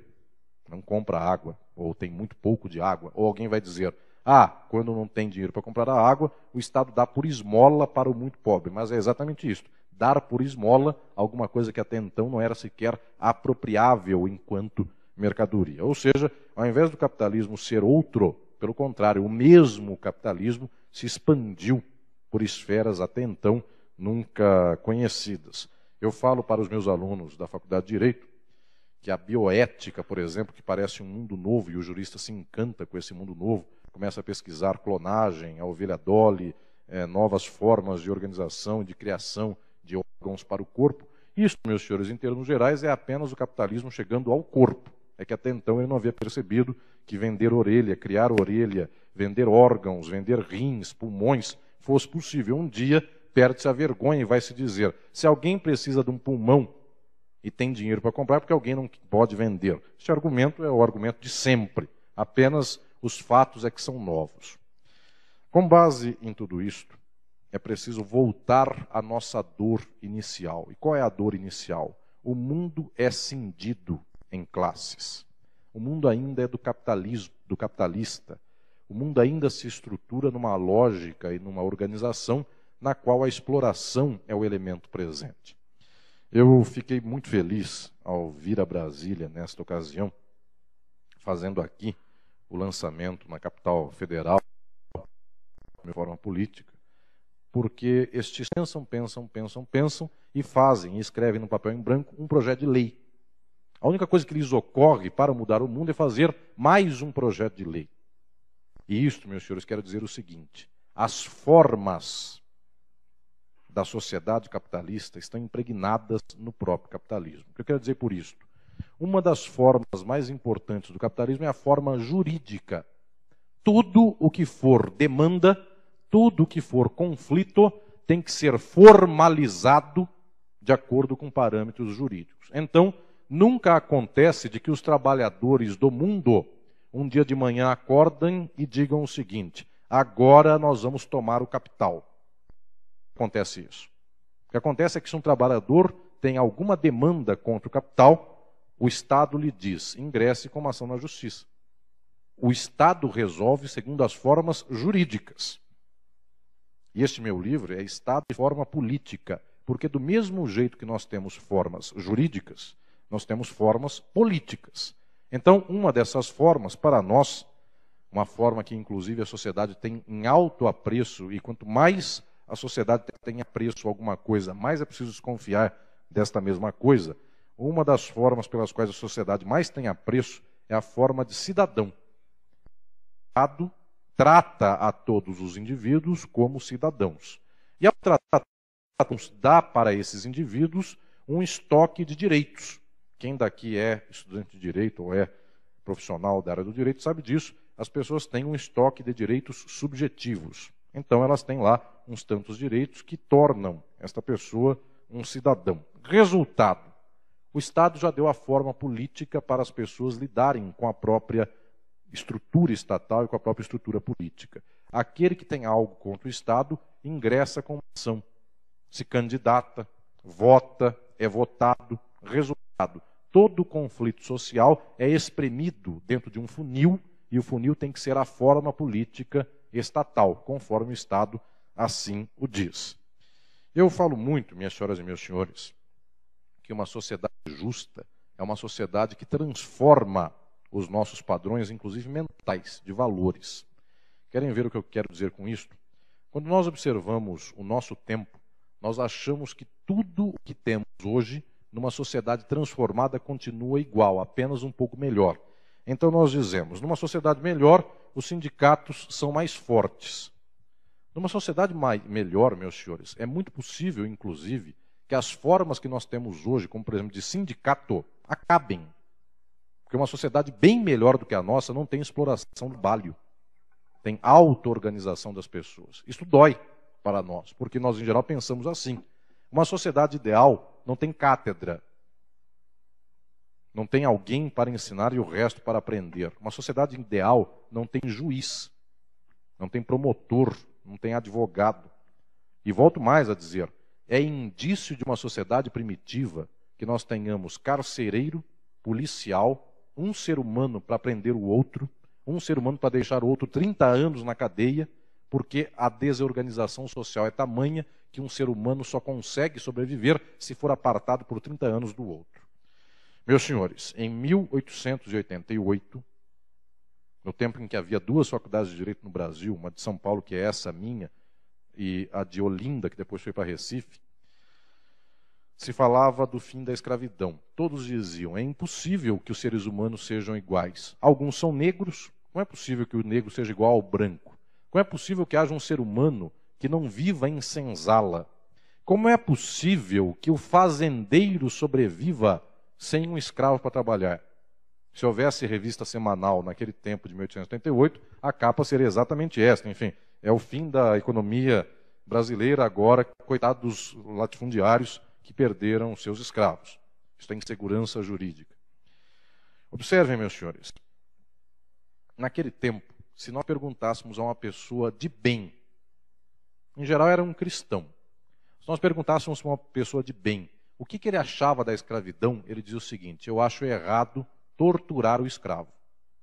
não compra água, ou tem muito pouco de água. Ou alguém vai dizer: ah, quando não tem dinheiro para comprar a água, o Estado dá por esmola para o muito pobre. Mas é exatamente isso. Dar por esmola alguma coisa que até então não era sequer apropriável enquanto mercadoria. Ou seja, ao invés do capitalismo ser outro, pelo contrário, o mesmo capitalismo se expandiu por esferas até então nunca conhecidas. Eu falo para os meus alunos da Faculdade de Direito que a bioética, por exemplo, que parece um mundo novo e o jurista se encanta com esse mundo novo, começa a pesquisar clonagem, a ovelha Dolly, é, novas formas de organização e de criação de órgãos para o corpo. Isso, meus senhores, em termos gerais, é apenas o capitalismo chegando ao corpo. É que até então ele não havia percebido que vender orelha, criar orelha, vender órgãos, vender rins, pulmões, fosse possível. Um dia perde-se a vergonha e vai se dizer: se alguém precisa de um pulmão e tem dinheiro para comprar porque alguém não pode vender. Este argumento é o argumento de sempre. Apenas os fatos é que são novos. Com base em tudo isto, é preciso voltar à nossa dor inicial. E qual é a dor inicial? O mundo é cindido em classes. O mundo ainda é do capitalismo, do capitalista. O mundo ainda se estrutura numa lógica e numa organização na qual a exploração é o elemento presente. Eu fiquei muito feliz ao vir a Brasília nesta ocasião, fazendo aqui o lançamento na capital federal de forma política, porque estes pensam, pensam, pensam, pensam e fazem e escrevem no papel em branco um projeto de lei. A única coisa que lhes ocorre para mudar o mundo é fazer mais um projeto de lei. E isto, meus senhores, quero dizer o seguinte: as formas da sociedade capitalista estão impregnadas no próprio capitalismo. O que eu quero dizer por isso? Uma das formas mais importantes do capitalismo é a forma jurídica. Tudo o que for demanda, tudo o que for conflito, tem que ser formalizado de acordo com parâmetros jurídicos. Então, nunca acontece de que os trabalhadores do mundo um dia de manhã acordem e digam o seguinte: agora nós vamos tomar o capital acontece isso. O que acontece é que se um trabalhador tem alguma demanda contra o capital, o Estado lhe diz: ingresse com uma ação na justiça. O Estado resolve segundo as formas jurídicas. E este meu livro é Estado de forma política, porque do mesmo jeito que nós temos formas jurídicas, nós temos formas políticas. Então, uma dessas formas, para nós, uma forma que inclusive a sociedade tem em alto apreço, e quanto mais a sociedade tem apreço a alguma coisa, mas é preciso desconfiar desta mesma coisa. Uma das formas pelas quais a sociedade mais tem apreço é a forma de cidadão. O Estado trata a todos os indivíduos como cidadãos. E ao tratar dá para esses indivíduos um estoque de direitos. Quem daqui é estudante de direito ou é profissional da área do direito sabe disso. As pessoas têm um estoque de direitos subjetivos. Então elas têm lá uns tantos direitos que tornam esta pessoa um cidadão. Resultado: o Estado já deu a forma política para as pessoas lidarem com a própria estrutura estatal e com a própria estrutura política. Aquele que tem algo contra o Estado ingressa com ação, se candidata, vota, é votado. Resultado: todo conflito social é espremido dentro de um funil e o funil tem que ser a forma política estatal, conforme o Estado assim o diz. Eu falo muito, minhas senhoras e meus senhores, que uma sociedade justa é uma sociedade que transforma os nossos padrões, inclusive mentais, de valores. Querem ver o que eu quero dizer com isso? Quando nós observamos o nosso tempo, nós achamos que tudo o que temos hoje, numa sociedade transformada, continua igual, apenas um pouco melhor. Então nós dizemos, numa sociedade melhor, os sindicatos são mais fortes. Numa sociedade mais, melhor, meus senhores, é muito possível, inclusive, que as formas que nós temos hoje, como por exemplo de sindicato, acabem. Porque uma sociedade bem melhor do que a nossa não tem exploração do trabalho, tem auto-organização das pessoas. Isso dói para nós, porque nós em geral pensamos assim. Uma sociedade ideal não tem cátedra, não tem alguém para ensinar e o resto para aprender. Uma sociedade ideal não tem juiz, não tem promotor, não tem advogado. E volto mais a dizer: é indício de uma sociedade primitiva que nós tenhamos carcereiro, policial, um ser humano para prender o outro, um ser humano para deixar o outro 30 anos na cadeia, porque a desorganização social é tamanha que um ser humano só consegue sobreviver se for apartado por 30 anos do outro. Meus senhores, em 1888, no tempo em que havia duas faculdades de direito no Brasil, uma de São Paulo, que é essa minha, e a de Olinda, que depois foi para Recife, se falava do fim da escravidão. Todos diziam: é impossível que os seres humanos sejam iguais. Alguns são negros, não é possível que o negro seja igual ao branco. Como é possível que haja um ser humano que não viva em senzala? Como é possível que o fazendeiro sobreviva sem um escravo para trabalhar? Se houvesse revista semanal naquele tempo de 1888, a capa seria exatamente esta. Enfim, é o fim da economia brasileira agora, coitado dos latifundiários que perderam seus escravos. Isso é insegurança jurídica. Observem, meus senhores, naquele tempo, se nós perguntássemos a uma pessoa de bem, em geral era um cristão, se nós perguntássemos a uma pessoa de bem o que, que ele achava da escravidão, ele dizia o seguinte: eu acho errado torturar o escravo.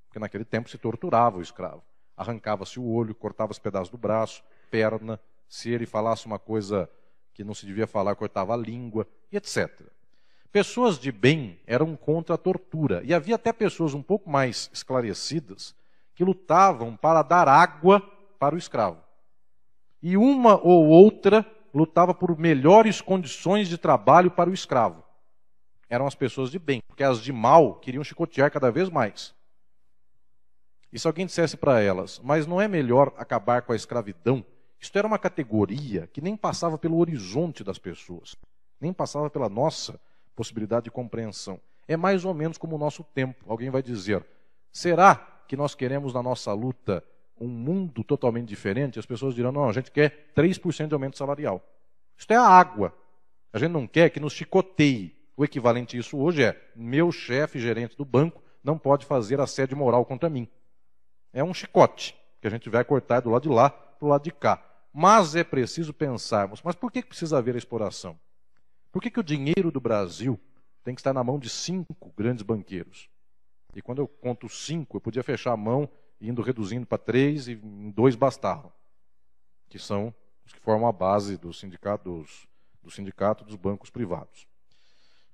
Porque naquele tempo se torturava o escravo. Arrancava-se o olho, cortava os pedaços do braço, perna. Se ele falasse uma coisa que não se devia falar, cortava a língua, etc. Pessoas de bem eram contra a tortura. E havia até pessoas um pouco mais esclarecidas que lutavam para dar água para o escravo. E uma ou outra lutava por melhores condições de trabalho para o escravo eram as pessoas de bem, porque as de mal queriam chicotear cada vez mais. E se alguém dissesse para elas, mas não é melhor acabar com a escravidão? Isto era uma categoria que nem passava pelo horizonte das pessoas, nem passava pela nossa possibilidade de compreensão. É mais ou menos como o nosso tempo. Alguém vai dizer: será que nós queremos na nossa luta um mundo totalmente diferente? As pessoas dirão: não, a gente quer 3% de aumento salarial. Isto é a água. A gente não quer que nos chicoteie. O equivalente a isso hoje é: meu chefe gerente do banco não pode fazer assédio moral contra mim. É um chicote que a gente vai cortar do lado de lá para o lado de cá. Mas é preciso pensarmos: mas por que precisa haver a exploração? Por que, que o dinheiro do Brasil tem que estar na mão de cinco grandes banqueiros? E quando eu conto cinco, eu podia fechar a mão indo reduzindo para três e dois bastavam, que são os que formam a base do sindicato dos, do sindicato dos bancos privados.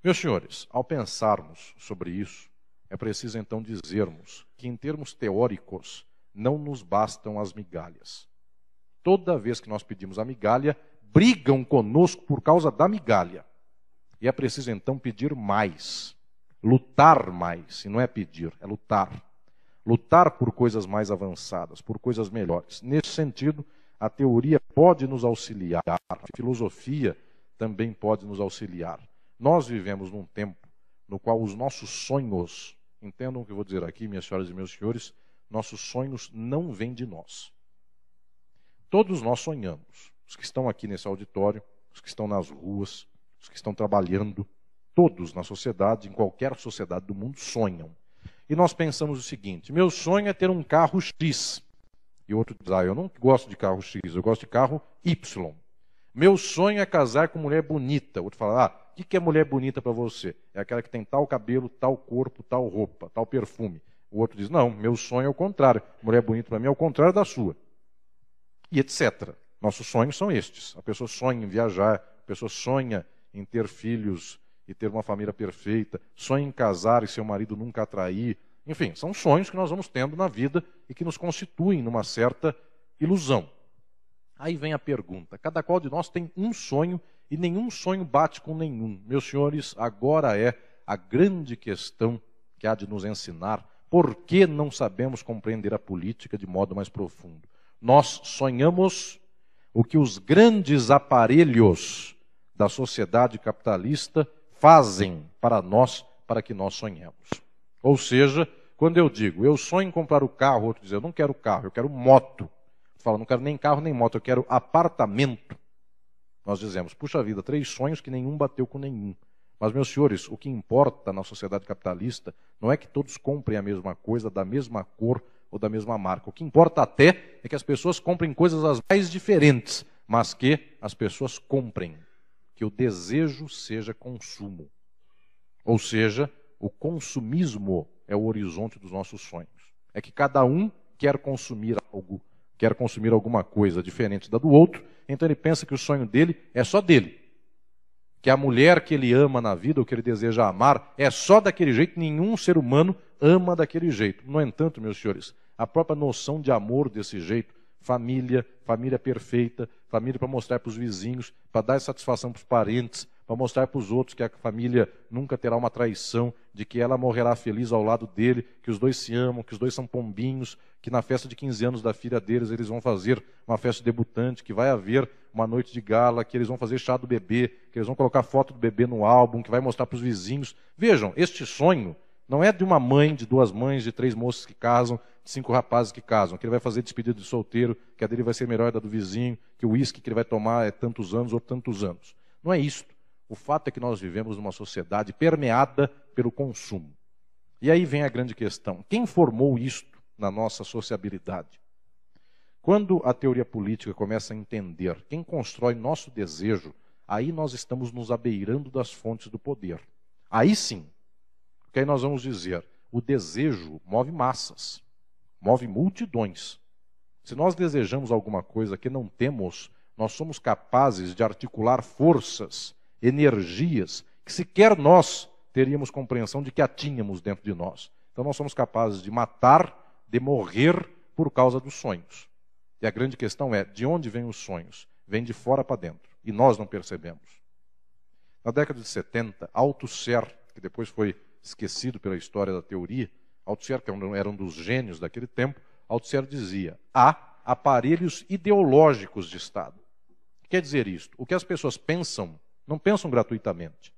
Meus senhores, ao pensarmos sobre isso, é preciso então dizermos que, em termos teóricos, não nos bastam as migalhas. Toda vez que nós pedimos a migalha, brigam conosco por causa da migalha. E é preciso então pedir mais, lutar mais, e não é pedir, é lutar. Lutar por coisas mais avançadas, por coisas melhores. Nesse sentido, a teoria pode nos auxiliar, a filosofia também pode nos auxiliar. Nós vivemos num tempo no qual os nossos sonhos, entendam o que eu vou dizer aqui, minhas senhoras e meus senhores, nossos sonhos não vêm de nós. Todos nós sonhamos. Os que estão aqui nesse auditório, os que estão nas ruas, os que estão trabalhando, todos na sociedade, em qualquer sociedade do mundo, sonham. E nós pensamos o seguinte: meu sonho é ter um carro X. E outro diz: ah, eu não gosto de carro X, eu gosto de carro Y. Meu sonho é casar com mulher bonita. Outro fala: ah, o que é mulher bonita para você? É aquela que tem tal cabelo, tal corpo, tal roupa, tal perfume. O outro diz: Não, meu sonho é o contrário. Mulher bonita para mim é o contrário da sua. E etc. Nossos sonhos são estes. A pessoa sonha em viajar, a pessoa sonha em ter filhos e ter uma família perfeita, sonha em casar e seu marido nunca atrair. Enfim, são sonhos que nós vamos tendo na vida e que nos constituem numa certa ilusão. Aí vem a pergunta: cada qual de nós tem um sonho e nenhum sonho bate com nenhum. Meus senhores, agora é a grande questão que há de nos ensinar por que não sabemos compreender a política de modo mais profundo. Nós sonhamos o que os grandes aparelhos da sociedade capitalista fazem para nós, para que nós sonhemos. Ou seja, quando eu digo, eu sonho em comprar o carro, outro diz, eu não quero carro, eu quero moto. Fala, não quero nem carro nem moto, eu quero apartamento. Nós dizemos, puxa vida, três sonhos que nenhum bateu com nenhum. Mas, meus senhores, o que importa na sociedade capitalista não é que todos comprem a mesma coisa, da mesma cor ou da mesma marca. O que importa até é que as pessoas comprem coisas as mais diferentes, mas que as pessoas comprem. Que o desejo seja consumo. Ou seja, o consumismo é o horizonte dos nossos sonhos. É que cada um quer consumir algo, quer consumir alguma coisa diferente da do outro, então ele pensa que o sonho dele é só dele que a mulher que ele ama na vida, ou que ele deseja amar, é só daquele jeito, nenhum ser humano ama daquele jeito. No entanto, meus senhores, a própria noção de amor desse jeito, família, família perfeita, família para mostrar para os vizinhos, para dar satisfação para os parentes, para mostrar para os outros que a família nunca terá uma traição, de que ela morrerá feliz ao lado dele, que os dois se amam, que os dois são pombinhos, que na festa de 15 anos da filha deles eles vão fazer uma festa debutante, que vai haver uma noite de gala, que eles vão fazer chá do bebê, que eles vão colocar foto do bebê no álbum, que vai mostrar para os vizinhos. Vejam, este sonho não é de uma mãe, de duas mães, de três moças que casam, cinco rapazes que casam, que ele vai fazer despedida de solteiro, que a dele vai ser melhor da do vizinho, que o uísque que ele vai tomar é tantos anos ou tantos anos. Não é isto. O fato é que nós vivemos numa sociedade permeada pelo consumo. E aí vem a grande questão: quem formou isto na nossa sociabilidade? Quando a teoria política começa a entender quem constrói nosso desejo, aí nós estamos nos abeirando das fontes do poder. Aí sim, porque aí nós vamos dizer: o desejo move massas, move multidões. Se nós desejamos alguma coisa que não temos, nós somos capazes de articular forças energias que sequer nós teríamos compreensão de que a tínhamos dentro de nós. Então nós somos capazes de matar, de morrer por causa dos sonhos. E a grande questão é: de onde vêm os sonhos? Vêm de fora para dentro. E nós não percebemos. Na década de 70, Althusser, que depois foi esquecido pela história da teoria, Althusser, que era um dos gênios daquele tempo, Althusser dizia: há aparelhos ideológicos de Estado. Quer dizer isto? O que as pessoas pensam não pensam gratuitamente.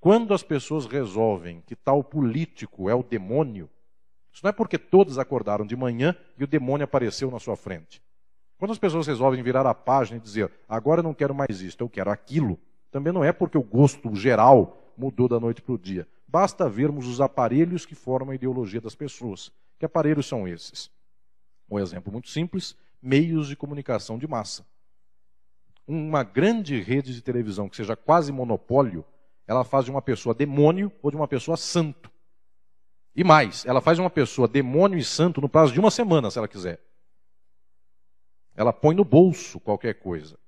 Quando as pessoas resolvem que tal político é o demônio, isso não é porque todos acordaram de manhã e o demônio apareceu na sua frente. Quando as pessoas resolvem virar a página e dizer, agora eu não quero mais isso, eu quero aquilo, também não é porque o gosto geral mudou da noite para o dia. Basta vermos os aparelhos que formam a ideologia das pessoas. Que aparelhos são esses? Um exemplo muito simples: meios de comunicação de massa uma grande rede de televisão que seja quase monopólio, ela faz de uma pessoa demônio ou de uma pessoa santo. E mais, ela faz de uma pessoa demônio e santo no prazo de uma semana, se ela quiser. Ela põe no bolso qualquer coisa.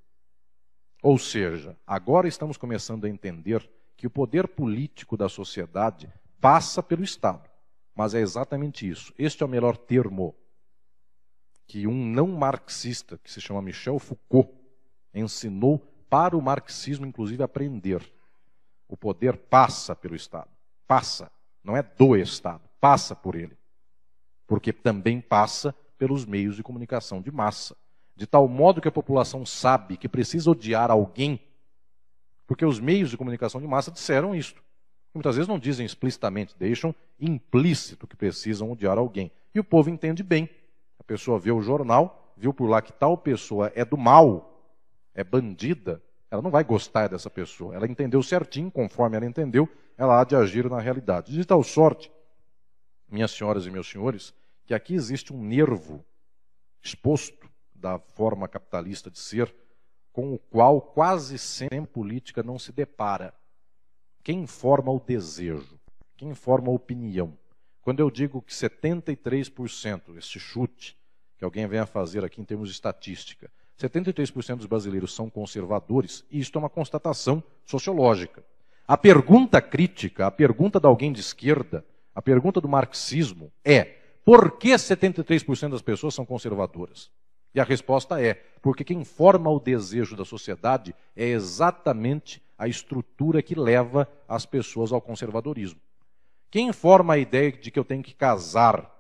Ou seja, agora estamos começando a entender que o poder político da sociedade passa pelo Estado. Mas é exatamente isso. Este é o melhor termo que um não marxista, que se chama Michel Foucault, ensinou para o marxismo, inclusive, aprender. O poder passa pelo Estado. Passa. Não é do Estado. Passa por ele. Porque também passa pelos meios de comunicação de massa. De tal modo que a população sabe que precisa odiar alguém, porque os meios de comunicação de massa disseram isto. Muitas vezes não dizem explicitamente, deixam implícito que precisam odiar alguém. E o povo entende bem. A pessoa vê o jornal, viu por lá que tal pessoa é do mal, é bandida, ela não vai gostar dessa pessoa. Ela entendeu certinho, conforme ela entendeu, ela há de agir na realidade. De tal sorte, minhas senhoras e meus senhores, que aqui existe um nervo exposto da forma capitalista de ser, com o qual quase sempre política não se depara. Quem forma o desejo? Quem forma a opinião? Quando eu digo que 73%, este chute que alguém vem a fazer aqui em termos de estatística, 73% dos brasileiros são conservadores, e isto é uma constatação sociológica. A pergunta crítica, a pergunta de alguém de esquerda, a pergunta do marxismo é: por que 73% das pessoas são conservadoras? E a resposta é: porque quem forma o desejo da sociedade é exatamente a estrutura que leva as pessoas ao conservadorismo. Quem forma a ideia de que eu tenho que casar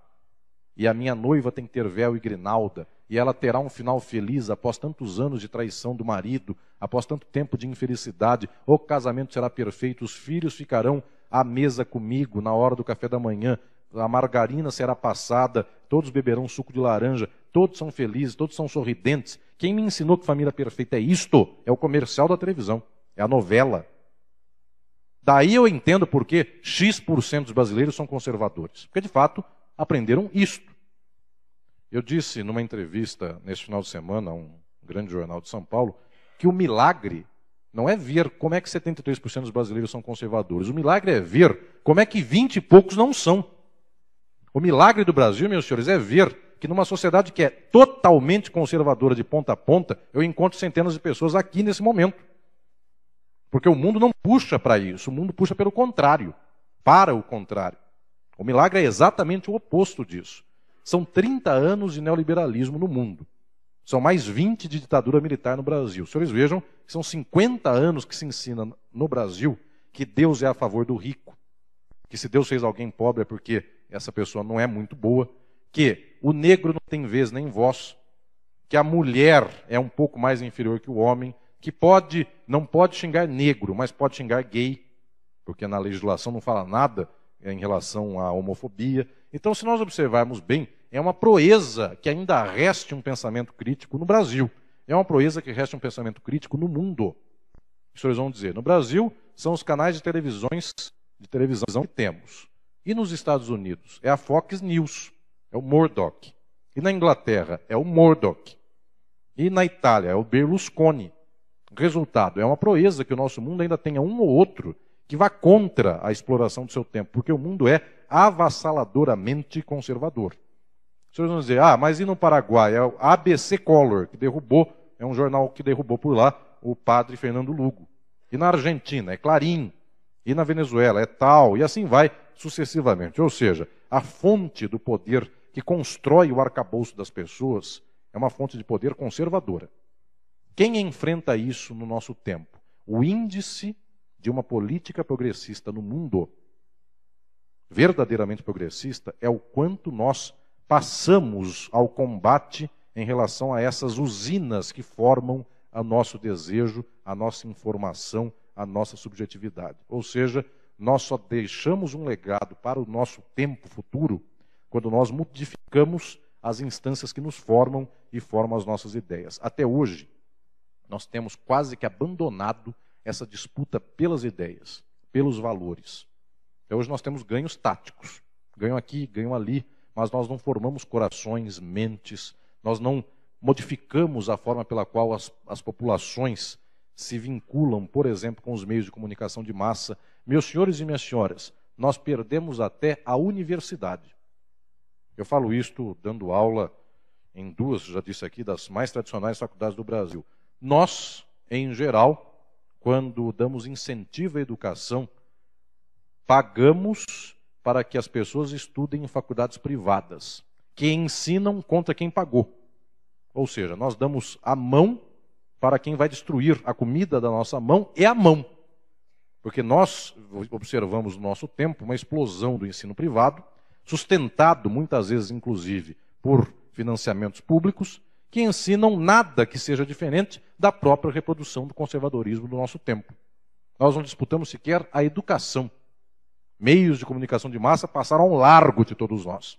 e a minha noiva tem que ter véu e grinalda e ela terá um final feliz após tantos anos de traição do marido, após tanto tempo de infelicidade, o casamento será perfeito, os filhos ficarão à mesa comigo na hora do café da manhã, a margarina será passada, todos beberão suco de laranja, todos são felizes, todos são sorridentes. Quem me ensinou que família perfeita é isto? É o comercial da televisão, é a novela. Daí eu entendo por que X% dos brasileiros são conservadores. Porque, de fato, aprenderam isto. Eu disse numa entrevista neste final de semana a um grande jornal de São Paulo que o milagre não é ver como é que 73% dos brasileiros são conservadores. O milagre é ver como é que 20 e poucos não são. O milagre do Brasil, meus senhores, é ver que numa sociedade que é totalmente conservadora de ponta a ponta, eu encontro centenas de pessoas aqui nesse momento. Porque o mundo não puxa para isso, o mundo puxa pelo contrário, para o contrário. O milagre é exatamente o oposto disso. São 30 anos de neoliberalismo no mundo. São mais 20 de ditadura militar no Brasil. Senhores vejam são 50 anos que se ensina no Brasil que Deus é a favor do rico. Que se Deus fez alguém pobre é porque essa pessoa não é muito boa, que o negro não tem vez nem voz, que a mulher é um pouco mais inferior que o homem, que pode não pode xingar negro, mas pode xingar gay, porque na legislação não fala nada em relação à homofobia. Então, se nós observarmos bem, é uma proeza que ainda reste um pensamento crítico no Brasil. É uma proeza que reste um pensamento crítico no mundo. Os senhores vão dizer, no Brasil são os canais de televisões de televisão que temos. E nos Estados Unidos? É a Fox News, é o Murdoch. E na Inglaterra? É o Murdoch. E na Itália? É o Berlusconi. Resultado: é uma proeza que o nosso mundo ainda tenha um ou outro que vá contra a exploração do seu tempo, porque o mundo é avassaladoramente conservador. Os senhores vão dizer, ah, mas e no Paraguai? É o ABC Color, que derrubou, é um jornal que derrubou por lá o padre Fernando Lugo. E na Argentina, é Clarim. E na Venezuela, é tal, e assim vai sucessivamente. Ou seja, a fonte do poder que constrói o arcabouço das pessoas é uma fonte de poder conservadora. Quem enfrenta isso no nosso tempo? O índice de uma política progressista no mundo, verdadeiramente progressista, é o quanto nós passamos ao combate em relação a essas usinas que formam o nosso desejo, a nossa informação, a nossa subjetividade. Ou seja, nós só deixamos um legado para o nosso tempo futuro quando nós modificamos as instâncias que nos formam e formam as nossas ideias. Até hoje, nós temos quase que abandonado essa disputa pelas ideias, pelos valores. Até hoje nós temos ganhos táticos, ganho aqui, ganho ali, mas nós não formamos corações, mentes, nós não modificamos a forma pela qual as, as populações se vinculam, por exemplo, com os meios de comunicação de massa meus senhores e minhas senhoras, nós perdemos até a universidade. Eu falo isto dando aula em duas, já disse aqui, das mais tradicionais faculdades do Brasil. Nós, em geral, quando damos incentivo à educação, pagamos para que as pessoas estudem em faculdades privadas, que ensinam contra quem pagou. Ou seja, nós damos a mão para quem vai destruir a comida da nossa mão, é a mão. Porque nós observamos no nosso tempo uma explosão do ensino privado, sustentado muitas vezes, inclusive, por financiamentos públicos, que ensinam nada que seja diferente da própria reprodução do conservadorismo do nosso tempo. Nós não disputamos sequer a educação. Meios de comunicação de massa passaram ao largo de todos nós.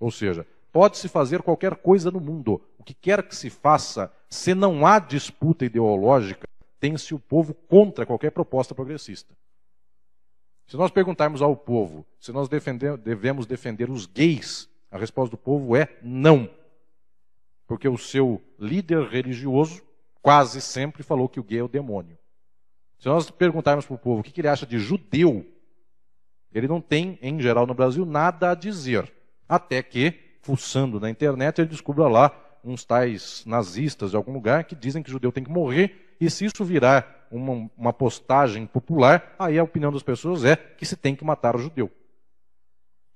Ou seja, pode-se fazer qualquer coisa no mundo. O que quer que se faça, se não há disputa ideológica, tem-se o povo contra qualquer proposta progressista. Se nós perguntarmos ao povo se nós defender, devemos defender os gays, a resposta do povo é não. Porque o seu líder religioso quase sempre falou que o gay é o demônio. Se nós perguntarmos para o povo o que ele acha de judeu, ele não tem, em geral no Brasil, nada a dizer. Até que, fuçando na internet, ele descubra lá uns tais nazistas de algum lugar que dizem que judeu tem que morrer e se isso virar uma, uma postagem popular, aí a opinião das pessoas é que se tem que matar o judeu.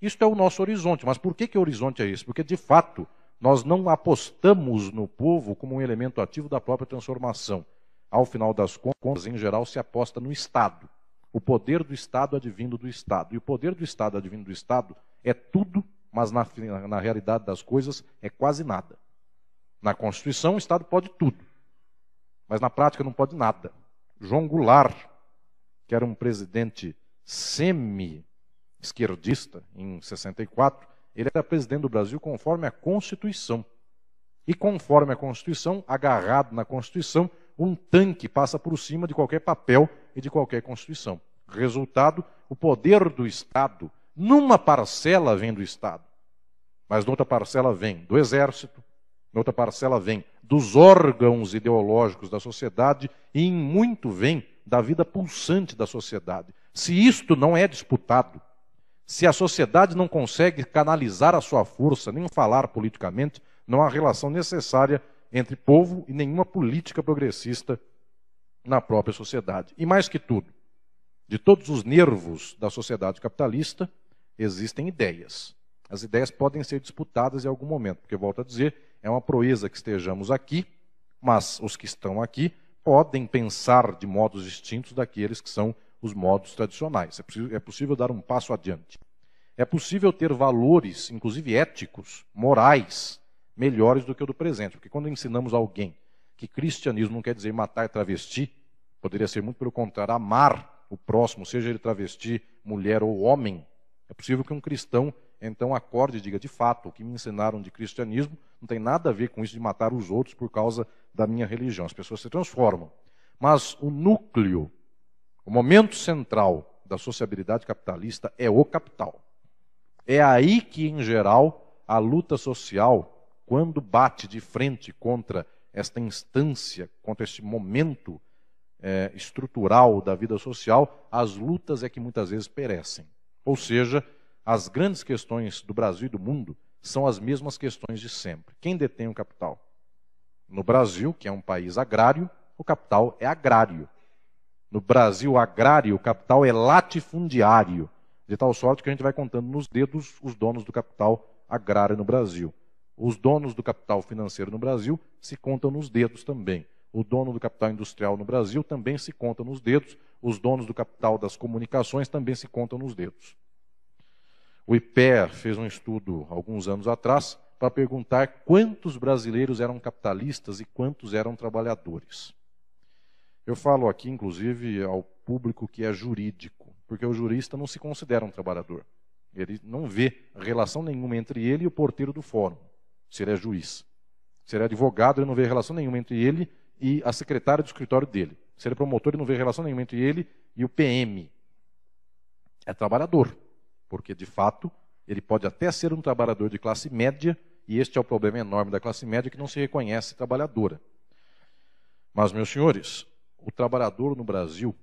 Isso é o nosso horizonte. Mas por que, que o horizonte é esse? Porque, de fato, nós não apostamos no povo como um elemento ativo da própria transformação. Ao final das contas, em geral, se aposta no Estado. O poder do Estado advindo do Estado. E o poder do Estado advindo do Estado é tudo, mas na, na realidade das coisas é quase nada. Na Constituição, o Estado pode tudo, mas na prática não pode nada. João Goulart, que era um presidente semi-esquerdista em 64, ele era presidente do Brasil conforme a Constituição. E conforme a Constituição, agarrado na Constituição, um tanque passa por cima de qualquer papel e de qualquer Constituição. Resultado: o poder do Estado, numa parcela vem do Estado, mas noutra parcela vem do Exército, noutra parcela vem dos órgãos ideológicos da sociedade e em muito vem da vida pulsante da sociedade. Se isto não é disputado, se a sociedade não consegue canalizar a sua força, nem falar politicamente, não há relação necessária entre povo e nenhuma política progressista na própria sociedade. E mais que tudo, de todos os nervos da sociedade capitalista, existem ideias. As ideias podem ser disputadas em algum momento, porque, volto a dizer, é uma proeza que estejamos aqui, mas os que estão aqui podem pensar de modos distintos daqueles que são os modos tradicionais. É possível, é possível dar um passo adiante. É possível ter valores, inclusive éticos, morais, melhores do que o do presente. Porque quando ensinamos alguém que cristianismo não quer dizer matar travesti, poderia ser muito pelo contrário, amar o próximo, seja ele travesti, mulher ou homem, é possível que um cristão então acorde e diga: de fato, o que me ensinaram de cristianismo não tem nada a ver com isso de matar os outros por causa da minha religião. As pessoas se transformam. Mas o núcleo, o momento central da sociabilidade capitalista é o capital. É aí que, em geral, a luta social quando bate de frente contra esta instância, contra este momento é, estrutural da vida social, as lutas é que muitas vezes perecem. Ou seja, as grandes questões do Brasil e do mundo são as mesmas questões de sempre. Quem detém o capital? No Brasil, que é um país agrário, o capital é agrário. No Brasil agrário, o capital é latifundiário, de tal sorte que a gente vai contando nos dedos os donos do capital agrário no Brasil. Os donos do capital financeiro no Brasil se contam nos dedos também. O dono do capital industrial no Brasil também se conta nos dedos. Os donos do capital das comunicações também se contam nos dedos. O IPER fez um estudo alguns anos atrás para perguntar quantos brasileiros eram capitalistas e quantos eram trabalhadores. Eu falo aqui, inclusive, ao público que é jurídico, porque o jurista não se considera um trabalhador. Ele não vê relação nenhuma entre ele e o porteiro do fórum se ele é juiz. Se ele é advogado, ele não vê relação nenhuma entre ele e a secretária do escritório dele. Se ele é promotor, ele não vê relação nenhuma entre ele e o PM. É trabalhador, porque de fato ele pode até ser um trabalhador de classe média, e este é o problema enorme da classe média que não se reconhece trabalhadora. Mas, meus senhores, o trabalhador no Brasil,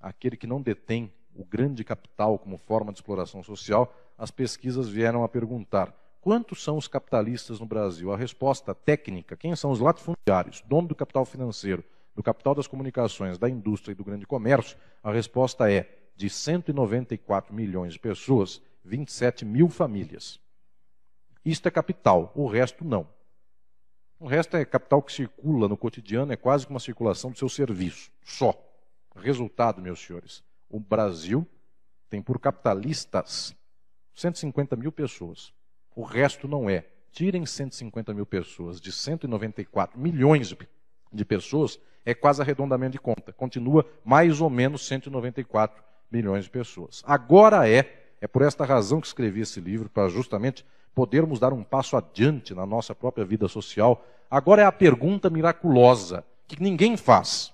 aquele que não detém o grande capital como forma de exploração social, as pesquisas vieram a perguntar: Quantos são os capitalistas no Brasil? A resposta técnica: quem são os latifundiários, dono do capital financeiro, do capital das comunicações, da indústria e do grande comércio? A resposta é: de 194 milhões de pessoas, 27 mil famílias. Isto é capital, o resto não. O resto é capital que circula no cotidiano, é quase como uma circulação do seu serviço, só. Resultado, meus senhores: o Brasil tem por capitalistas 150 mil pessoas. O resto não é. Tirem 150 mil pessoas de 194 milhões de pessoas, é quase arredondamento de conta. Continua mais ou menos 194 milhões de pessoas. Agora é, é por esta razão que escrevi esse livro, para justamente podermos dar um passo adiante na nossa própria vida social. Agora é a pergunta miraculosa, que ninguém faz.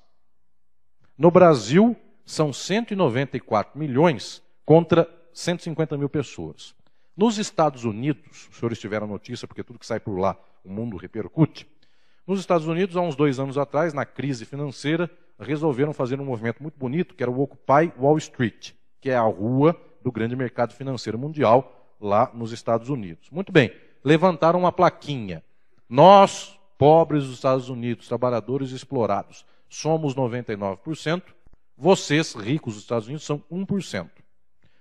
No Brasil, são 194 milhões contra 150 mil pessoas. Nos Estados Unidos, os senhores tiveram notícia, porque tudo que sai por lá, o mundo repercute. Nos Estados Unidos, há uns dois anos atrás, na crise financeira, resolveram fazer um movimento muito bonito, que era o Occupy Wall Street, que é a rua do grande mercado financeiro mundial, lá nos Estados Unidos. Muito bem, levantaram uma plaquinha. Nós, pobres dos Estados Unidos, trabalhadores explorados, somos 99%, vocês, ricos dos Estados Unidos, são 1%.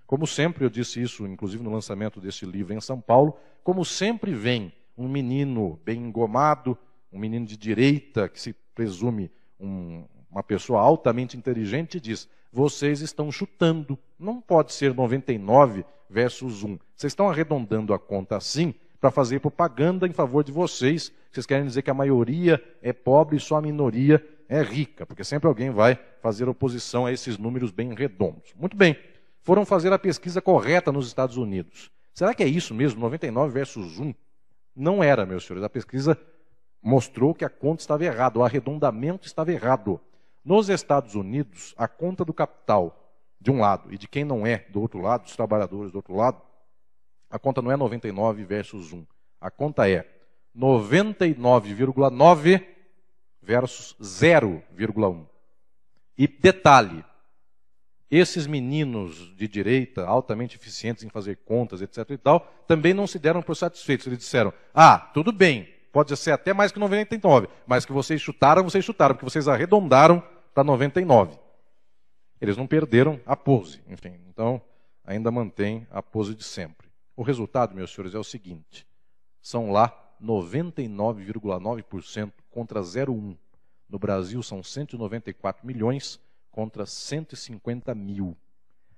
Como sempre, eu disse isso, inclusive no lançamento desse livro em São Paulo, como sempre vem um menino bem engomado, um menino de direita, que se presume um, uma pessoa altamente inteligente, diz: vocês estão chutando. Não pode ser 99 versus 1. Vocês estão arredondando a conta assim, para fazer propaganda em favor de vocês. Vocês querem dizer que a maioria é pobre e só a minoria é rica, porque sempre alguém vai fazer oposição a esses números bem redondos. Muito bem, foram fazer a pesquisa correta nos Estados Unidos. Será que é isso mesmo, 99 versus 1? Não era, meus senhores. A pesquisa mostrou que a conta estava errada, o arredondamento estava errado. Nos Estados Unidos, a conta do capital de um lado e de quem não é do outro lado, dos trabalhadores do outro lado, a conta não é 99 versus 1. A conta é 99,9 versus 0,1. E detalhe, esses meninos de direita, altamente eficientes em fazer contas, etc e tal, também não se deram por satisfeitos. Eles disseram: "Ah, tudo bem, pode ser até mais que 99, mas que vocês chutaram, vocês chutaram, porque vocês arredondaram para 99". Eles não perderam a pose, enfim. Então, ainda mantém a pose de sempre. O resultado, meus senhores, é o seguinte: são lá 99,9% contra 0,1. No Brasil são 194 milhões contra 150 mil.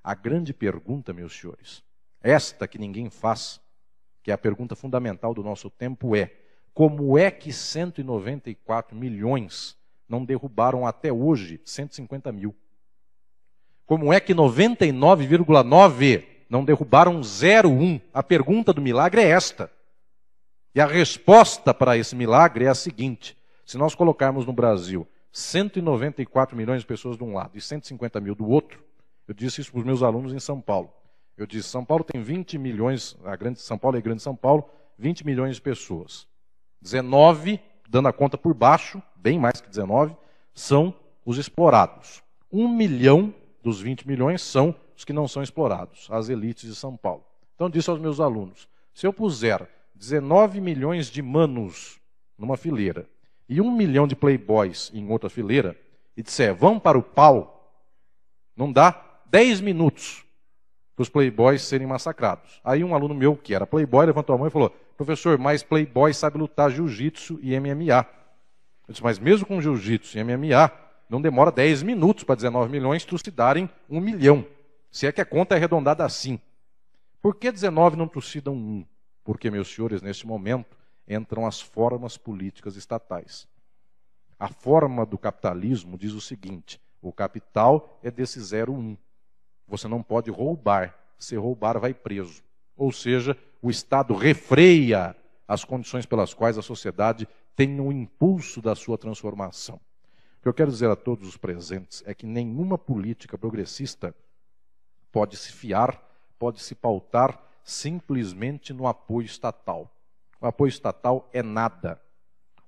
A grande pergunta, meus senhores, esta que ninguém faz, que é a pergunta fundamental do nosso tempo, é: como é que 194 milhões não derrubaram até hoje 150 mil? Como é que 99,9 não derrubaram 0,1? A pergunta do milagre é esta. E a resposta para esse milagre é a seguinte: se nós colocarmos no Brasil 194 milhões de pessoas de um lado e 150 mil do outro. Eu disse isso para os meus alunos em São Paulo. Eu disse: São Paulo tem 20 milhões, a grande São Paulo é grande São Paulo, 20 milhões de pessoas. 19, dando a conta por baixo, bem mais que 19, são os explorados. Um milhão dos 20 milhões são os que não são explorados, as elites de São Paulo. Então, disse aos meus alunos: se eu puser 19 milhões de manos numa fileira e um milhão de playboys em outra fileira e disser, vão para o pau, não dá 10 minutos para os playboys serem massacrados. Aí um aluno meu, que era playboy, levantou a mão e falou, professor, mas playboy sabe lutar jiu-jitsu e MMA. Eu disse, mas mesmo com jiu-jitsu e MMA, não demora 10 minutos para 19 milhões trucidarem um milhão. Se é que a conta é arredondada assim. Por que 19 não trucidam um? Porque, meus senhores, neste momento, entram as formas políticas estatais. A forma do capitalismo diz o seguinte: o capital é desse 01. Você não pode roubar. Se roubar, vai preso. Ou seja, o Estado refreia as condições pelas quais a sociedade tem o impulso da sua transformação. O que eu quero dizer a todos os presentes é que nenhuma política progressista pode se fiar, pode se pautar simplesmente no apoio estatal. O apoio estatal é nada.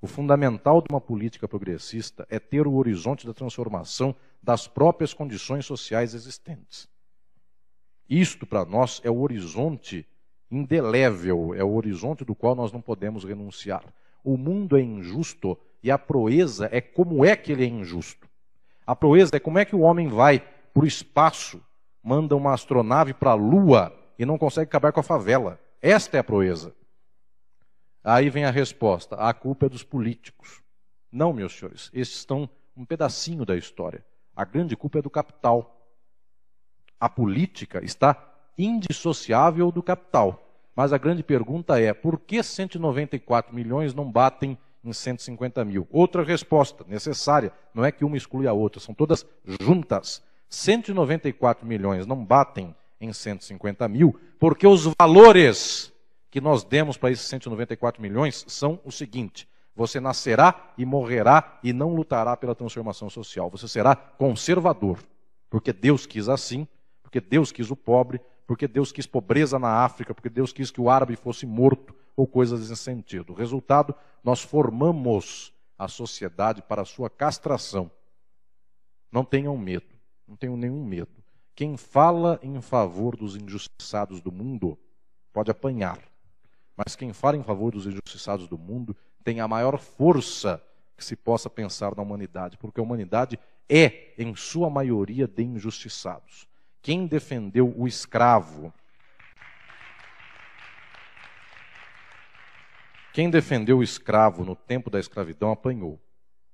O fundamental de uma política progressista é ter o horizonte da transformação das próprias condições sociais existentes. Isto, para nós, é o horizonte indelével, é o horizonte do qual nós não podemos renunciar. O mundo é injusto e a proeza é como é que ele é injusto. A proeza é como é que o homem vai para o espaço, manda uma astronave para a Lua e não consegue acabar com a favela. Esta é a proeza. Aí vem a resposta: a culpa é dos políticos. Não, meus senhores, esses estão um pedacinho da história. A grande culpa é do capital. A política está indissociável do capital. Mas a grande pergunta é: por que 194 milhões não batem em 150 mil? Outra resposta necessária, não é que uma exclui a outra, são todas juntas. 194 milhões não batem em 150 mil, porque os valores que nós demos para esses 194 milhões são o seguinte: você nascerá e morrerá e não lutará pela transformação social. Você será conservador, porque Deus quis assim, porque Deus quis o pobre, porque Deus quis pobreza na África, porque Deus quis que o árabe fosse morto ou coisas nesse sentido. Resultado, nós formamos a sociedade para a sua castração. Não tenham medo, não tenham nenhum medo. Quem fala em favor dos injustiçados do mundo pode apanhar. Mas quem fala em favor dos injustiçados do mundo tem a maior força que se possa pensar na humanidade, porque a humanidade é, em sua maioria, de injustiçados. Quem defendeu o escravo? Quem defendeu o escravo no tempo da escravidão apanhou.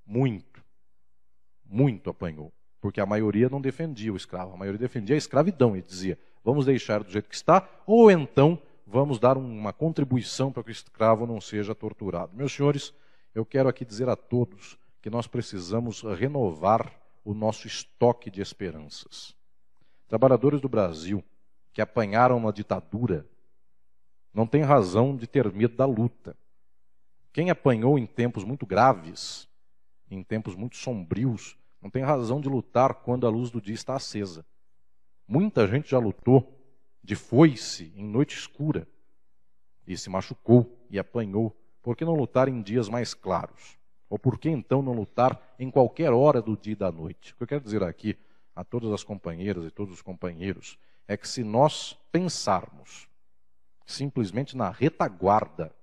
Muito. Muito apanhou. Porque a maioria não defendia o escravo, a maioria defendia a escravidão e dizia: vamos deixar do jeito que está, ou então vamos dar uma contribuição para que o escravo não seja torturado. Meus senhores, eu quero aqui dizer a todos que nós precisamos renovar o nosso estoque de esperanças. Trabalhadores do Brasil que apanharam uma ditadura não têm razão de ter medo da luta. Quem apanhou em tempos muito graves, em tempos muito sombrios, não tem razão de lutar quando a luz do dia está acesa. Muita gente já lutou de foice em noite escura e se machucou e apanhou. Por que não lutar em dias mais claros? Ou por que então não lutar em qualquer hora do dia e da noite? O que eu quero dizer aqui a todas as companheiras e todos os companheiros é que se nós pensarmos simplesmente na retaguarda,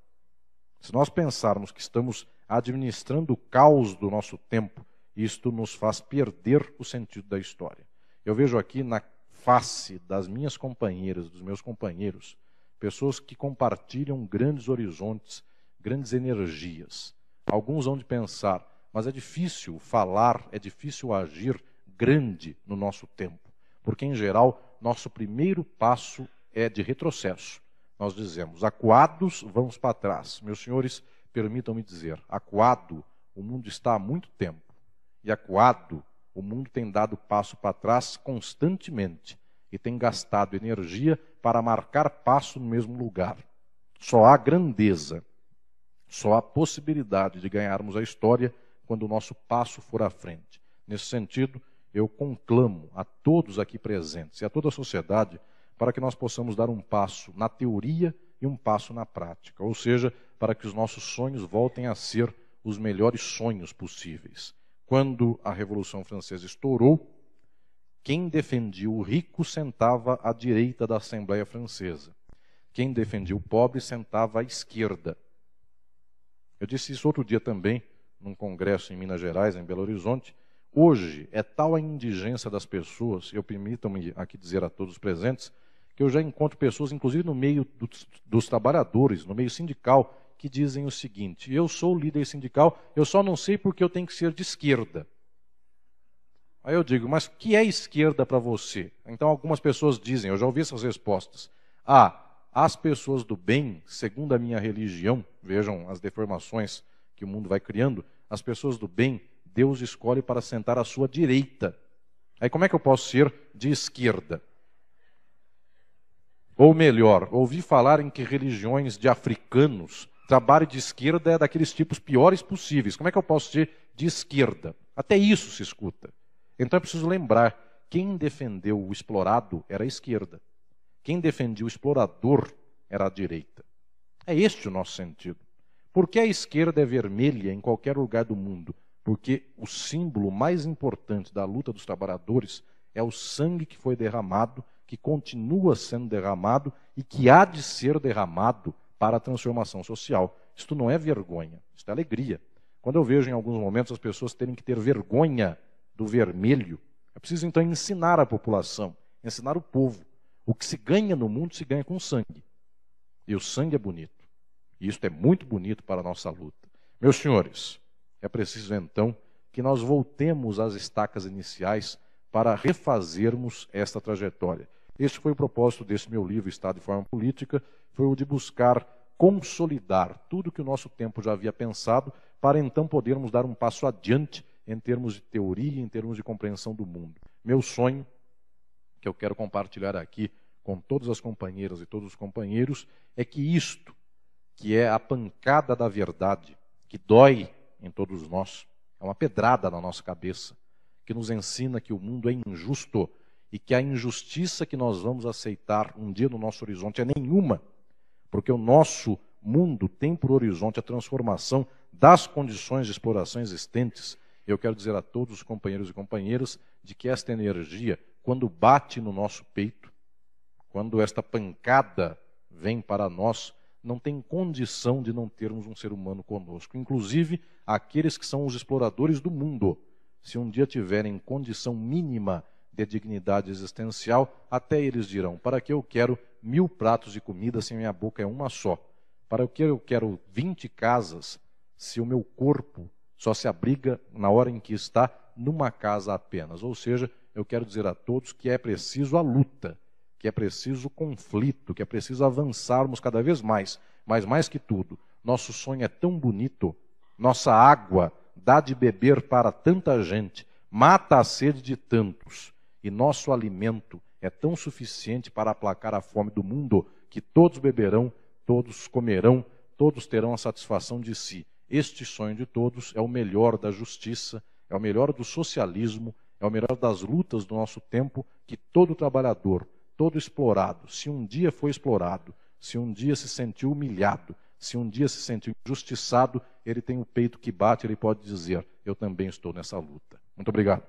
se nós pensarmos que estamos administrando o caos do nosso tempo, isto nos faz perder o sentido da história. Eu vejo aqui na face das minhas companheiras, dos meus companheiros, pessoas que compartilham grandes horizontes, grandes energias. Alguns vão de pensar, mas é difícil falar, é difícil agir grande no nosso tempo, porque em geral nosso primeiro passo é de retrocesso. Nós dizemos, acuados, vamos para trás. Meus senhores, permitam-me dizer, acuado, o mundo está há muito tempo. E acuado, o mundo tem dado passo para trás constantemente e tem gastado energia para marcar passo no mesmo lugar. Só há grandeza, só há possibilidade de ganharmos a história quando o nosso passo for à frente. Nesse sentido, eu conclamo a todos aqui presentes e a toda a sociedade para que nós possamos dar um passo na teoria e um passo na prática, ou seja, para que os nossos sonhos voltem a ser os melhores sonhos possíveis. Quando a Revolução Francesa estourou, quem defendia o rico sentava à direita da Assembleia Francesa. Quem defendia o pobre sentava à esquerda. Eu disse isso outro dia também, num congresso em Minas Gerais, em Belo Horizonte. Hoje é tal a indigência das pessoas, eu permitam-me aqui dizer a todos os presentes, que eu já encontro pessoas, inclusive no meio dos, dos trabalhadores, no meio sindical, que dizem o seguinte: eu sou líder sindical, eu só não sei porque eu tenho que ser de esquerda. Aí eu digo, mas que é esquerda para você? Então algumas pessoas dizem, eu já ouvi essas respostas. Ah, as pessoas do bem, segundo a minha religião, vejam as deformações que o mundo vai criando, as pessoas do bem, Deus escolhe para sentar à sua direita. Aí como é que eu posso ser de esquerda? Ou melhor, ouvi falar em que religiões de africanos trabalho de esquerda é daqueles tipos piores possíveis. Como é que eu posso ser de esquerda? Até isso se escuta. Então é preciso lembrar: quem defendeu o explorado era a esquerda. Quem defendia o explorador era a direita. É este o nosso sentido. Por que a esquerda é vermelha em qualquer lugar do mundo? Porque o símbolo mais importante da luta dos trabalhadores é o sangue que foi derramado, que continua sendo derramado e que há de ser derramado para a transformação social. Isto não é vergonha, isto é alegria. Quando eu vejo em alguns momentos as pessoas terem que ter vergonha do vermelho, é preciso então ensinar a população, ensinar o povo. O que se ganha no mundo se ganha com sangue. E o sangue é bonito. E isto é muito bonito para a nossa luta. Meus senhores, é preciso então que nós voltemos às estacas iniciais para refazermos esta trajetória. Este foi o propósito desse meu livro, Estado e Forma Política, foi o de buscar consolidar tudo que o nosso tempo já havia pensado, para então podermos dar um passo adiante em termos de teoria, em termos de compreensão do mundo. Meu sonho, que eu quero compartilhar aqui com todas as companheiras e todos os companheiros, é que isto, que é a pancada da verdade, que dói em todos nós, é uma pedrada na nossa cabeça, que nos ensina que o mundo é injusto e que a injustiça que nós vamos aceitar um dia no nosso horizonte é nenhuma, porque o nosso mundo tem por horizonte a transformação das condições de exploração existentes. Eu quero dizer a todos os companheiros e companheiras de que esta energia, quando bate no nosso peito, quando esta pancada vem para nós, não tem condição de não termos um ser humano conosco, inclusive aqueles que são os exploradores do mundo. Se um dia tiverem condição mínima de dignidade existencial, até eles dirão: para que eu quero mil pratos de comida se minha boca é uma só? Para que eu quero vinte casas se o meu corpo só se abriga na hora em que está numa casa apenas? Ou seja, eu quero dizer a todos que é preciso a luta, que é preciso conflito, que é preciso avançarmos cada vez mais. Mas mais que tudo, nosso sonho é tão bonito, nossa água dá de beber para tanta gente, mata a sede de tantos, e nosso alimento é tão suficiente para aplacar a fome do mundo que todos beberão, todos comerão, todos terão a satisfação de si. Este sonho de todos é o melhor da justiça, é o melhor do socialismo, é o melhor das lutas do nosso tempo que todo trabalhador, todo explorado, se um dia foi explorado, se um dia se sentiu humilhado, se um dia se sentiu injustiçado, ele tem o peito que bate, ele pode dizer: Eu também estou nessa luta. Muito obrigado.